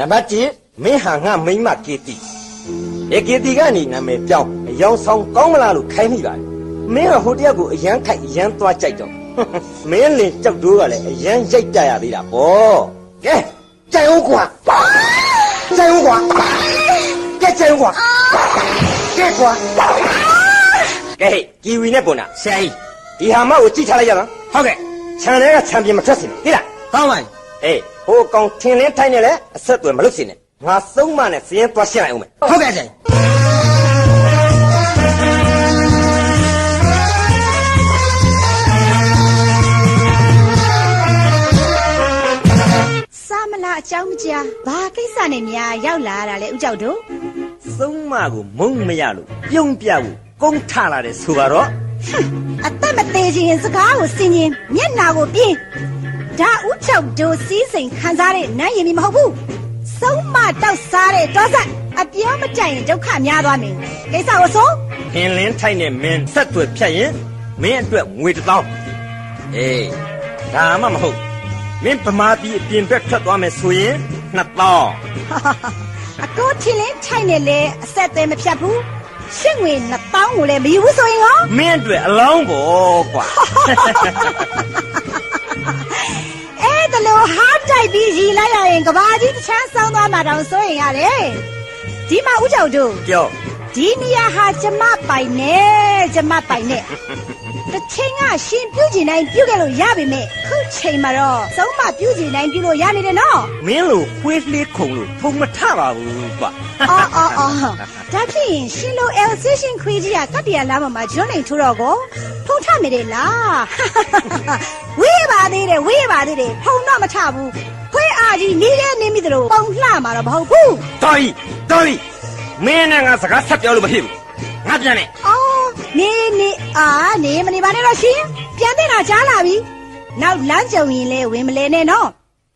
နံပါတ်1မင်းဟာငါမိန်းမကေတီအေကေတီကနေနာမည်ပြောင်းအယောင်ဆောင်ကောင်းမလားလို့ခိုင်းမိပါလေမင်းကဟိုတယောက်ကိုအရန်ခိုက်အရန်သွားကြိုက်တော့မင်းလင်ကြောက်တိုးကလည်းအရန်ရိုက်ကြရသေးတာဗောကဲကြိုက်အောင်ကွာဒကြိုင်ဦးကွာကဲကြိုင်ဦးကွာကဲကွာကဲဟေ့ကီဝီနဲ့ပွန်တာဆရာကြီးဒီဟာမကိုကြည့်ထားလိုက်ရလားဟုတ်ကဲ့ခြံထဲကခြံပြင်မထွက်စင်သိလားကောင်းပါပြီအေး ဟိုကောင်ထင်လင်းထိုင်းနေလဲအဆက်အသွယ်မလုပ်စင်နဲ့ငါသုံးမနဲ့စည်ရင်သွားရှင်းလိုက်အောင်မယ်ဟုတ်ကဲ့ဆရာကြီးစာမလားအကြောင်းမကြားဘာကိစ္စနဲ့များရောက်လာတာလဲဥကြောက်တို့သုံးမကိုမုံမရလို့ပြုံးပြဖို့ကုန်းထလာတယ်ဆိုပါတော့အသက်မသေးခြင်းစကားကိုစင်ရင်မျက်နာကိုပြင်း ဒါဥကြောက်တို့စီးစိမ်ခံစားတဲ့နန်းရင်မဟုတ်ဘူးစုံးမတောက်စားတဲ့တောဆက်အပြောမတိုင်ရင်ဒုက္ခများသွားမယ်ကိစ္စကိုဆိုထင်လင်းထိုင်းနဲ့မင်းဆက်သွယ်ဖြတ်ရင်မင်းအတွက်ငွေတစ်သောင်းအေးဒါမှမဟုတ်မင်းဗမာပြည်အပြင်ဘက်ထွက်သွားမယ်ဆိုရင်နှစ်သောင်းအကိုထင်လင်းထိုင်နေလေအဆက်အသွယ်မဖြတ်ဘူးရှင့်ငွေ2000ကိုလည်းမယူဘူးဆိုရင်ဟောမင်းအတွက်အလောင်းပေါ့ကွာအဲ့ဒါ လို့ဟားတိုက်ပြီးရီလိုက်ရရင်ကဘာကြီးတစ်ချမ်းဆောင်းသွားမှာတောင်စိုးရင်ရတယ်ဒီမှာဥကြောက်တို့ပြောဒီနေရာဟာကျမပိုင်နဲ့ကျမပိုင်နဲ့ တစ်ချိန်ကရှင်ပြုတ်ကျင်တိုင်းပြုတ်ခဲ့လို့ရပါမယ်ခုချိန်မှာတော့သုံးမပြုတ်ကျင်တိုင်းပြုတ်လို့ရနေတယ်နော်မင်းလိုခွေးလေးခုံလို့ဖုံမထပါဘူးကွာအော်အော်အော်ဒါဖြစ်ရင်ရှင်လို L station ခွေးကြီးကကတ္တရာလမ်းပေါ်မှာဂျွန်းနေထိုးတော့ကိုဖုံးထမိတယ်လားဝေးပါသေးတယ်ဝေးပါသေးတယ်ဖုံတော့မထဘူးခွေးအားကြီးနေခဲ့နေမိသလိုပုံလှမှာတော့မဟုတ်ဘူးတော်ပြီတော်ပြီမင်းနဲ့ငါစကားဆက်ပြောလို့မဖြစ်ဘူး ငါပြန်နေအော်နေနေအာနေမနေပါနဲ့တော့ရှင်ပြန်တဲ့တာကြားလာပြီနောက်လမ်းကြုံရင်လဲဝင်မလဲနဲ့နော်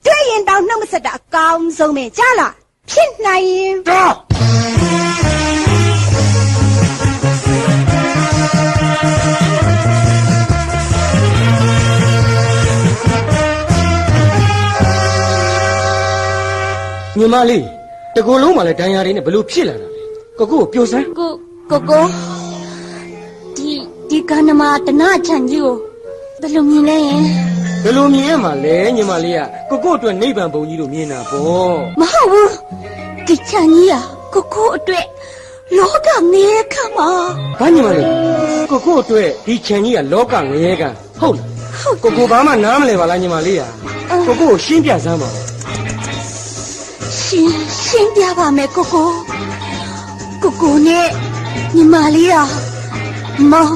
တွေ့ရင်တောင်နှုတ်မဆက်တာအကောင်းဆုံးပဲကြားလားဖြစ်နိုင်ရင်တော်ညီမလေးတကူလုံးမှလည်းဒဏ်ရာတွေနဲ့ဘလို့ဖြစ်လာတာလဲကိုကိုကိုပြိုစမ်းကို ကိုကိုဒီဒီကန္နမတနာချန်ကြီးကိုဘယ်လိုမြင်လဲယင်ဘယ်လိုမြင်ရမှာလဲညီမလေးကကိုကိုအတွက်နိဗ္ဗာန်ဘုံကြီးလို့မြင်တာပေါ့မဟုတ်ဘူးဒီချန်ကြီးကကိုကိုအတွက်လောကငရေခံပါဘာညီမလေးကိုကိုအတွက်ဒီချန်ကြီးကလောကငရေခံဟုတ်လားကိုကိုဘာမှနားမလဲပါလားညီမလေးကိုကိုကိုရှင်းပြစမ်းပါရှင်းရှင်းပြပါမယ်ကိုကိုကိုကိုနဲ့ ညီမလေးอ่ะမောင်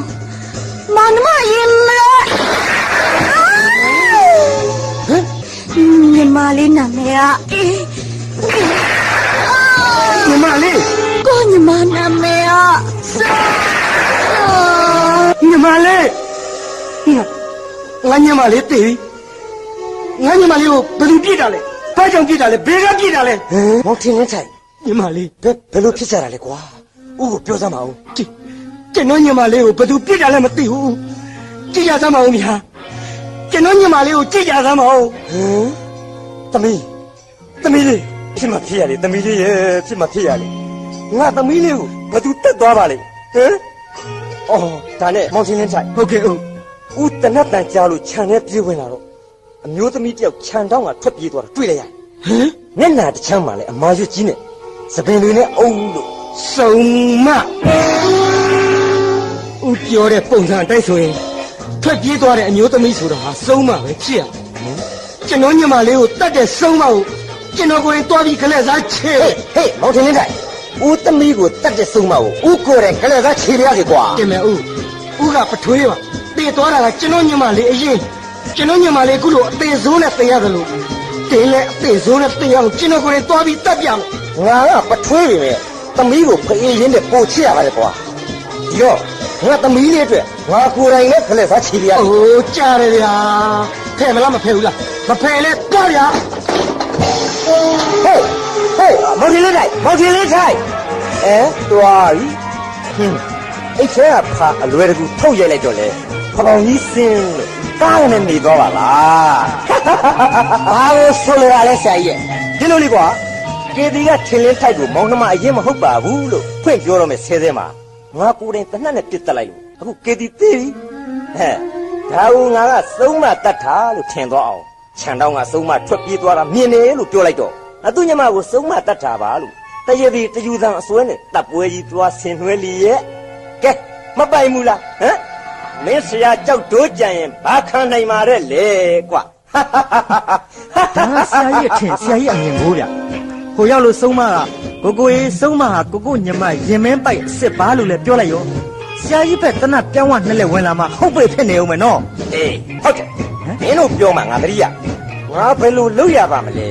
မောင်နှမရင်မလား ဟမ် ညီမလေးနာမည်อ่ะအေး ညီမလေး ကိုညီမနာမည်อ่ะဆာ ညီမလေးငါညီမလေးတည်ပြီငါညီမလေးကိုဘယ်သူပြစ်တာလဲဘာကြောင့်ပြစ်တာလဲဘယ်ကပြစ်တာလဲ ဟမ်မောင်ထင်လင်းထိုင်း ညီမလေး ဘယ်ဘယ်လိုဖြစ်ကြတာလဲကွာ ဥကိုပြောစမ်းပါဦးကြည့်ကျွန်တော်ညီမလေးကိုဘယ်သူပြစ်တာလဲမသိဘူးကြည့်ရစမ်းပါဦးမြာကျွန်တော်ညီမလေးကိုကြည့်ရစမ်းပါဦးဟမ်သမီးသမီးလေးဖြစ်မှဖြစ်ရလေသမီးလေးရဲ့ဖြစ်မှဖြစ်ရလေငါသမီးလေးကိုဘယ်သူတက်သွားပါလဲဟမ်အော်ဒါနဲ့မောင်ထင်လင်းထိုင်းဟုတ်ကဲ့ဟုတ်ဦးတနတ်တန်ကြားလို့ခြံထဲပြေးဝင်လာတော့အမျိုးသမီးတယောက်ခြံတောင်းကထွက်ပြေးသွားတာတွေ့လိုက်ရတယ်ဟမ်မျက်နှာတစ်ချမ်းမှလည်းအမာရွတ်ကြီးနဲ့ သပင်တွေနဲ့အုံလို့စုံမဦးပြောတဲ့ပုံစံအတိုင်းဆိုရင်ထွက်ပြေးသွားတဲ့အမျိုးသမီးဆိုတာဟာစုံမပဲဖြစ်ရမယ်ကျွန်တော်ညီမလေးကိုတတ်တဲ့စုံမကိုကျွန်တော်ကိုယ်တိုင်တွားပြီးခလက်စားချေဟေးဟေးမောင်ထင်လင်းထိုင်ဦးသမီးကိုတတ်တဲ့ဆုံးမကိုဦးကိုယ်တိုင်ကလေးကခြေရရစီကွာတင်မယ်ဦးဦးကပထွေးပါတည်သွားတာကကျွန်တော်ညီမလေးအရင်ကျွန်တော်ညီမလေးခုလိုအသေးစိုးနဲ့တည်ရတယ်လို့ တင်းလဲအသေးစိုးနဲ့တည်အောင်ကျွန်တော်ကိုယ်တိုင်တွားပြီးတတ်ပြမယ်ငါကပထွေးပြီမဲ့သမီးကိုဖေးရင်းနဲ့ပို့ချရပါလေကွာဒီတော့ငါသမီးလေးအတွက်ငါကိုယ်တိုင်နဲ့ကလေးစားခြေရရအိုးကြားတယ်ဗျာဖဲ့မလားမဖဲ့ဘူးလားမဖဲ့လဲတော့ဗျာဟေးဟေးမောင်ထင်လင်းထိုင်မောင်ထင်လင်းထိုင်အဲတွားပြီဟင်းအဲ့ချက်ကဖာအလွယ်တကူထုတ်ရိုက်လိုက်တော့လေ ဖပောင်ကြီးစင်းလို့ကားနဲ့နေတော့ပါလားဘာလို့ဆိုလိုရလဲဆရာကြီးရဲ့ဒီလိုလေးကွာကေတီကထင်လင်းထိုက်ကိုမောင်နှမအရင်မဟုတ်ပါဘူးလို့ဖွင့်ပြောတော့မယ်ဆဲဆဲမှာငါကိုယ်တိုင်တနတ်နဲ့ပြစ်တက်လိုက်လို့အခုကေတီသေးပြီဟဲ့ဒါဦးငါကသုံးမတတ်တာလို့ထင်သွားအောင်ခြံတော့ငါသုံးမထွက်ပြေးသွားတာမြင်တယ်လို့ပြောလိုက်တော့အသူညမကိုစုံမတတ်တာပါလို့တရသည်တယူသံအစွဲနဲ့တပ်ပွဲကြီးသွားဆင်နွှဲလီရဲ့ကဲမပိုင်ဘူးလားဟမ် မင်းဆရာကြောက်တိုးကြံရင်ဘာခံနိုင်မှာတဲ့လေကွာဒါကဆရာကြီးအထင်ဆရာကြီးအမြင်ကိုဗျဟိုရောက်လို့ဆုံးမကကိုကိုရေးဆုံးမဟာကိုကိုညမရင်မင်းပိုက်အစ်စ်ပါလို့လည်းပြောလိုက်ရောဆရာကြီးဘက်တနတ်ပြောင်းဝနှစ်လက်ဝင်လာမှဟုတ်ပြီဖြစ်နေအောင်မယ်နော်အေးဟုတ်တယ်မင်းတို့ပြောမှငါတတိယငါဘယ်လိုလုပ်ရပါမလဲ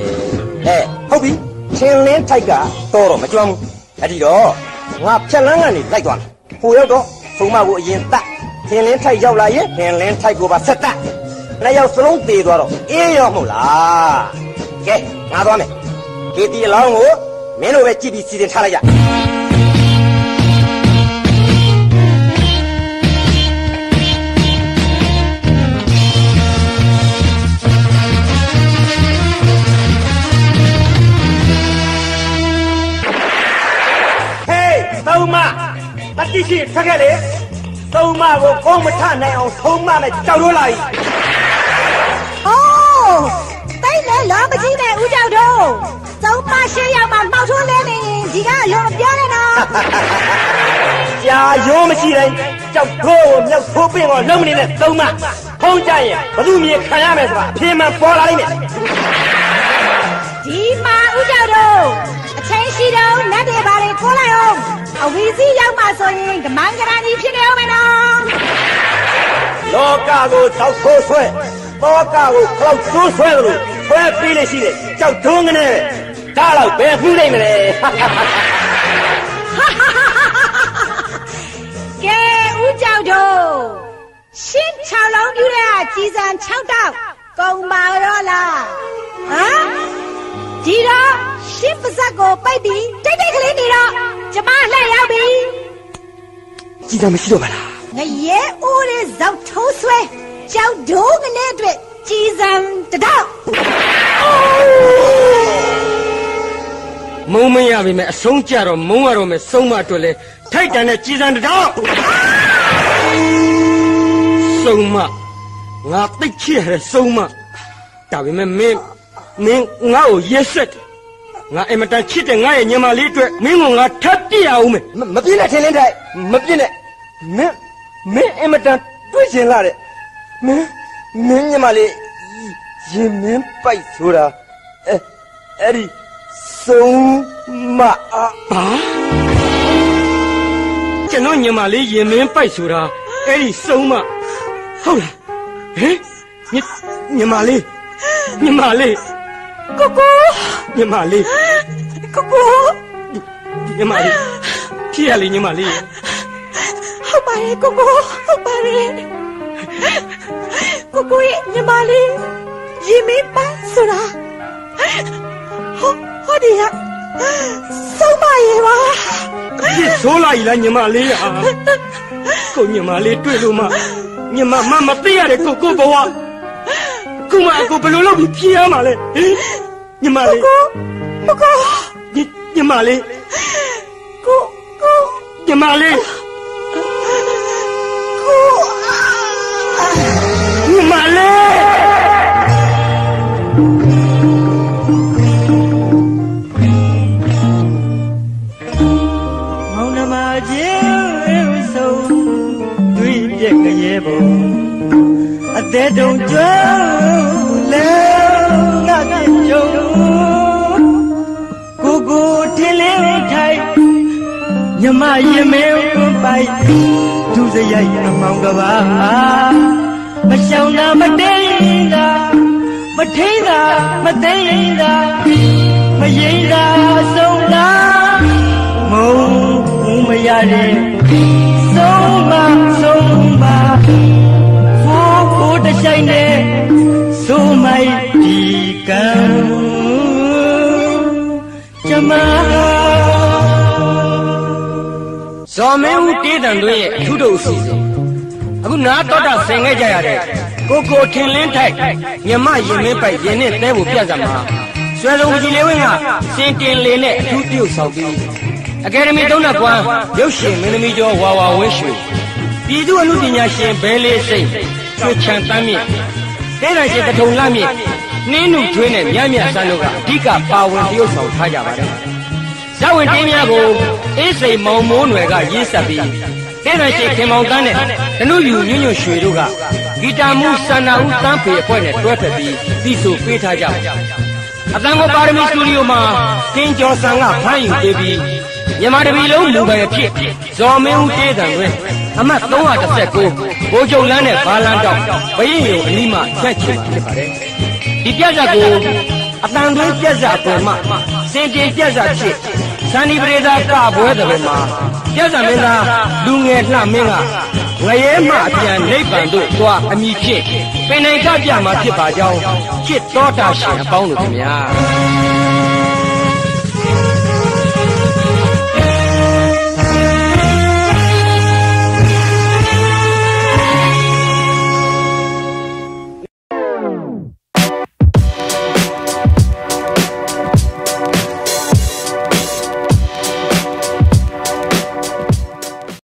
အဲဟုတ်ပြီချင်းလင်းထိုက်ကတော်တော့မကြွမ်းဘူးအဲ့ဒီတော့ငါဖြက်လန်းကနေလိုက်သွားမယ်ဟိုရောက်တော့ဆုံးမကိုအရင်တတ် ချင်းလင်းထိုက်ရောက်လာရင်ချင်းလင်းထိုက်ကိုပါဆက်တတ်နှစ်ယောက်စလုံးတည်သွားတော့အေးရောမဟုတ်လားကဲငါသွားမယ်ကေတီအလောင်းကိုမင်းတို့ပဲကြည့်ပြီးစီစဉ်ထားလိုက်ကြဟေးသုံးမတတိရှိထွက်ခဲ့လေ သုံးမကိုကောင်းမထနိုင်အောင်သုံးမနဲ့ကြောက်လို့လာပြီ။အိုးတိတ်လဲလောမကြီးနဲ့ဦးကြောက်တို့။သုံးမရှိရောက်မှမှောက်ထိုးလဲနေရင်ဒီကလောမပြောနဲ့နော်ကြာရိုးမရှိတိုင်းကြောက်ထိုးကိုမြောက်ထိုးပင်ကိုလုံးမနေနဲ့သုံးမဖုံးကြရင်ဘသူမြေခံရမယ်ဆိုတာအဖေမှန်ပေါ်လာလိမ့်မယ်။ဒီမှာဦးကြောက်တို့ အချင်းရှိတော့နတ်တွေပါလေခိုးလိုက်အောင်။အဝီစီရောက်မှဆိုရင်ကမန်းကရန်ကြီးဖြစ်နေအောင်မယ်နော်လောကကိုတောက်ထိုးဆွဲတောကကိုခေါက်ထိုးဆွဲတယ်လို့ဆွဲပြီးလေရှိတယ်ကြောက်ထုံးကနေဒါတော့ဘယ်ဖူးနိုင်မလဲ။ကဲဦးကြောက်တို့ရှင်း6လုံးပြူတဲ့ကြီးစံ6တောက်ကုံပါရောလား။ဟမ် ဒီတော့ရှင်းပါဇက်ကိုပိတ်ပြီးတိတ်တိတ်ကလေးနေတော့ကျမလှည့်ရောက်ပြီ။ကြည်သာမရှိတော့ပါလားငရဲအိုးရဲ့ဇောက်ထိုးဆွဲကြောက်ဒိုးငနဲ့အတွက်ကြည်စံတတော့မုံမရပြီမဲ့အဆုံးကြတော့မုံရတော့မဲ့ဆုံးမအတွက်လဲထိုက်တန်တဲ့ကြည်စံတစ်တောင်းဆုံးမငါသိတ်ချရတဲ့ဆုံးမဒါပေမဲ့မင်း မင်းငါ့ကိုရက်ဆက်တယ်ငါအင်မတန်ချစ်တဲ့ငါရဲ့ညီမလေးအတွက်မင်းကငါထပ်ပြရအောင်မယ်မမပြင်းနဲ့ထင်းလင်းထိုက်မပြင်းနဲ့မင်းမင်းအင်မတန်တွေးချင်လာတဲ့မင်းမင်းညမလေးရင်မင်းပိုက်ဆိုတာအဲအဲ့ဒီဆုံးမအာဘာကျွန်တော်ညီမလေးရင်မင်းပိုက်ဆိုတာအဲ့ဒီဆုံးမဟုတ်လားဟင်ညီညီမလေးညီမလေး ကိုကိုညီမလေးကိုကိုညီမလေးဖြစ်ရလေညီမလေးဟုတ်ပါတယ်ကိုကိုဟုတ်ပါတယ်ကိုကိုရဲ့ညီမလေးရင်မင်းပန်းဆိုတာဟောဟောဒီကဆုံးမရဲ့ပါပြစ်ဆိုးလိုက်လားညီမလေးဟာကိုညီမလေးတွေ့လို့မှညီမမမသိရတဲ့ကိုကိုဘဝ ကိုမအကိုဘယ်လိုလုပ်ပြီးဖြစ်ရမှာလဲဟင်ညီမလေးကိုကိုညီညီမလေးကိုကိုညီမလေးကိုညီမလေးမောင်နှမချင်းဆုံးတွေ့ပြက်ကြရဲ့ဘုံအသေးတုံကြွ ညမရင်မဲပိုက်ဒုစရိုက်အမောင်ကပါမရှောင်တာမတိန်တာမထိန်တာမသိန်တာမရင်တာဆုံးတာမုံမရတဲ့ ဇော်မင်းဦးတေးတန်တို့ရဲ့အထုတို့အစီအစဉ်အခုနားတော်တာဆင်ခဲ့ကြရတဲ့ကိုကိုထင်လင်းထိုက်မြမရင်မင်းပိုက်ရင်နဲ့တဲဖို့ပြတ်စမှာဆွဲဆုံးကြီးလေးဝင်းကစင်တင်လေးနဲ့အထူးပြုတ်ဆောင်ပြီးအကယ်ဒမီသုံးနှစ်ကွမ်းရုပ်ရှင်မင်းသမီးကျော်ဝါဝါဝင်းရွှေပြည်သူအမှုပညာရှင်ဘဲလေးစိတ်ရွှေချန်တမ်းမြင့်တဲနိုင်ရှင်တထုံလှမြင့်နှင်းနုထွေးနဲ့မြတ်မြတ်ဆန်းတို့ကအဓိကပါဝင်တရုပ်ဆောင်ထားကြပါတယ် ဇဝင်တင်းများကိုအေးစိန်မောင်မိုးနွယ်ကရေးဆက်ပြီးတဲ့ရရှိခင်မောင်တန်းနဲ့ဓနုယူညွညွရွှေတို့ကဂီတာမှုစန္နာဦးတန်းဖေအဖွဲ့နဲ့တွဲဖက်ပြီးသိဆိုပေးထားကြပါတယ်အတန်ကိုပါရမီစတူဒီယိုမှာတင်ကျော်ဆန်ကဖမ်းယူပေးပြီးမြန်မာတပီလုံးလူပိုင်အဖြစ်ဇော်မင်းဦးတေးတံတွင်အမှတ်319ဘိုးချုပ်လန်းနဲ့ဘာလန်းတောက်ဘရင်ရုံအနီးမှရက်ချင်ဖြစ်ပါတယ်ဒီပြဇာကိုအတန်သွင်းပြဇာအပေါ်မှာစင်တင်ပြဇာဖြစ် ဇန်ဒီပရိသာကပွဲတဲ့ဘက်မှာပြဇာမင်းသားလူငယ်လှမင်းကငရဲမှအပြန်နိဗ္ဗာန်သို့သွားအမိဖြင့်ပင်နိုင်ကပြမှာဖြစ်ပါကြောင်းจิตတော်တာရှင်အပေါင်းတို့ခင်ဗျာ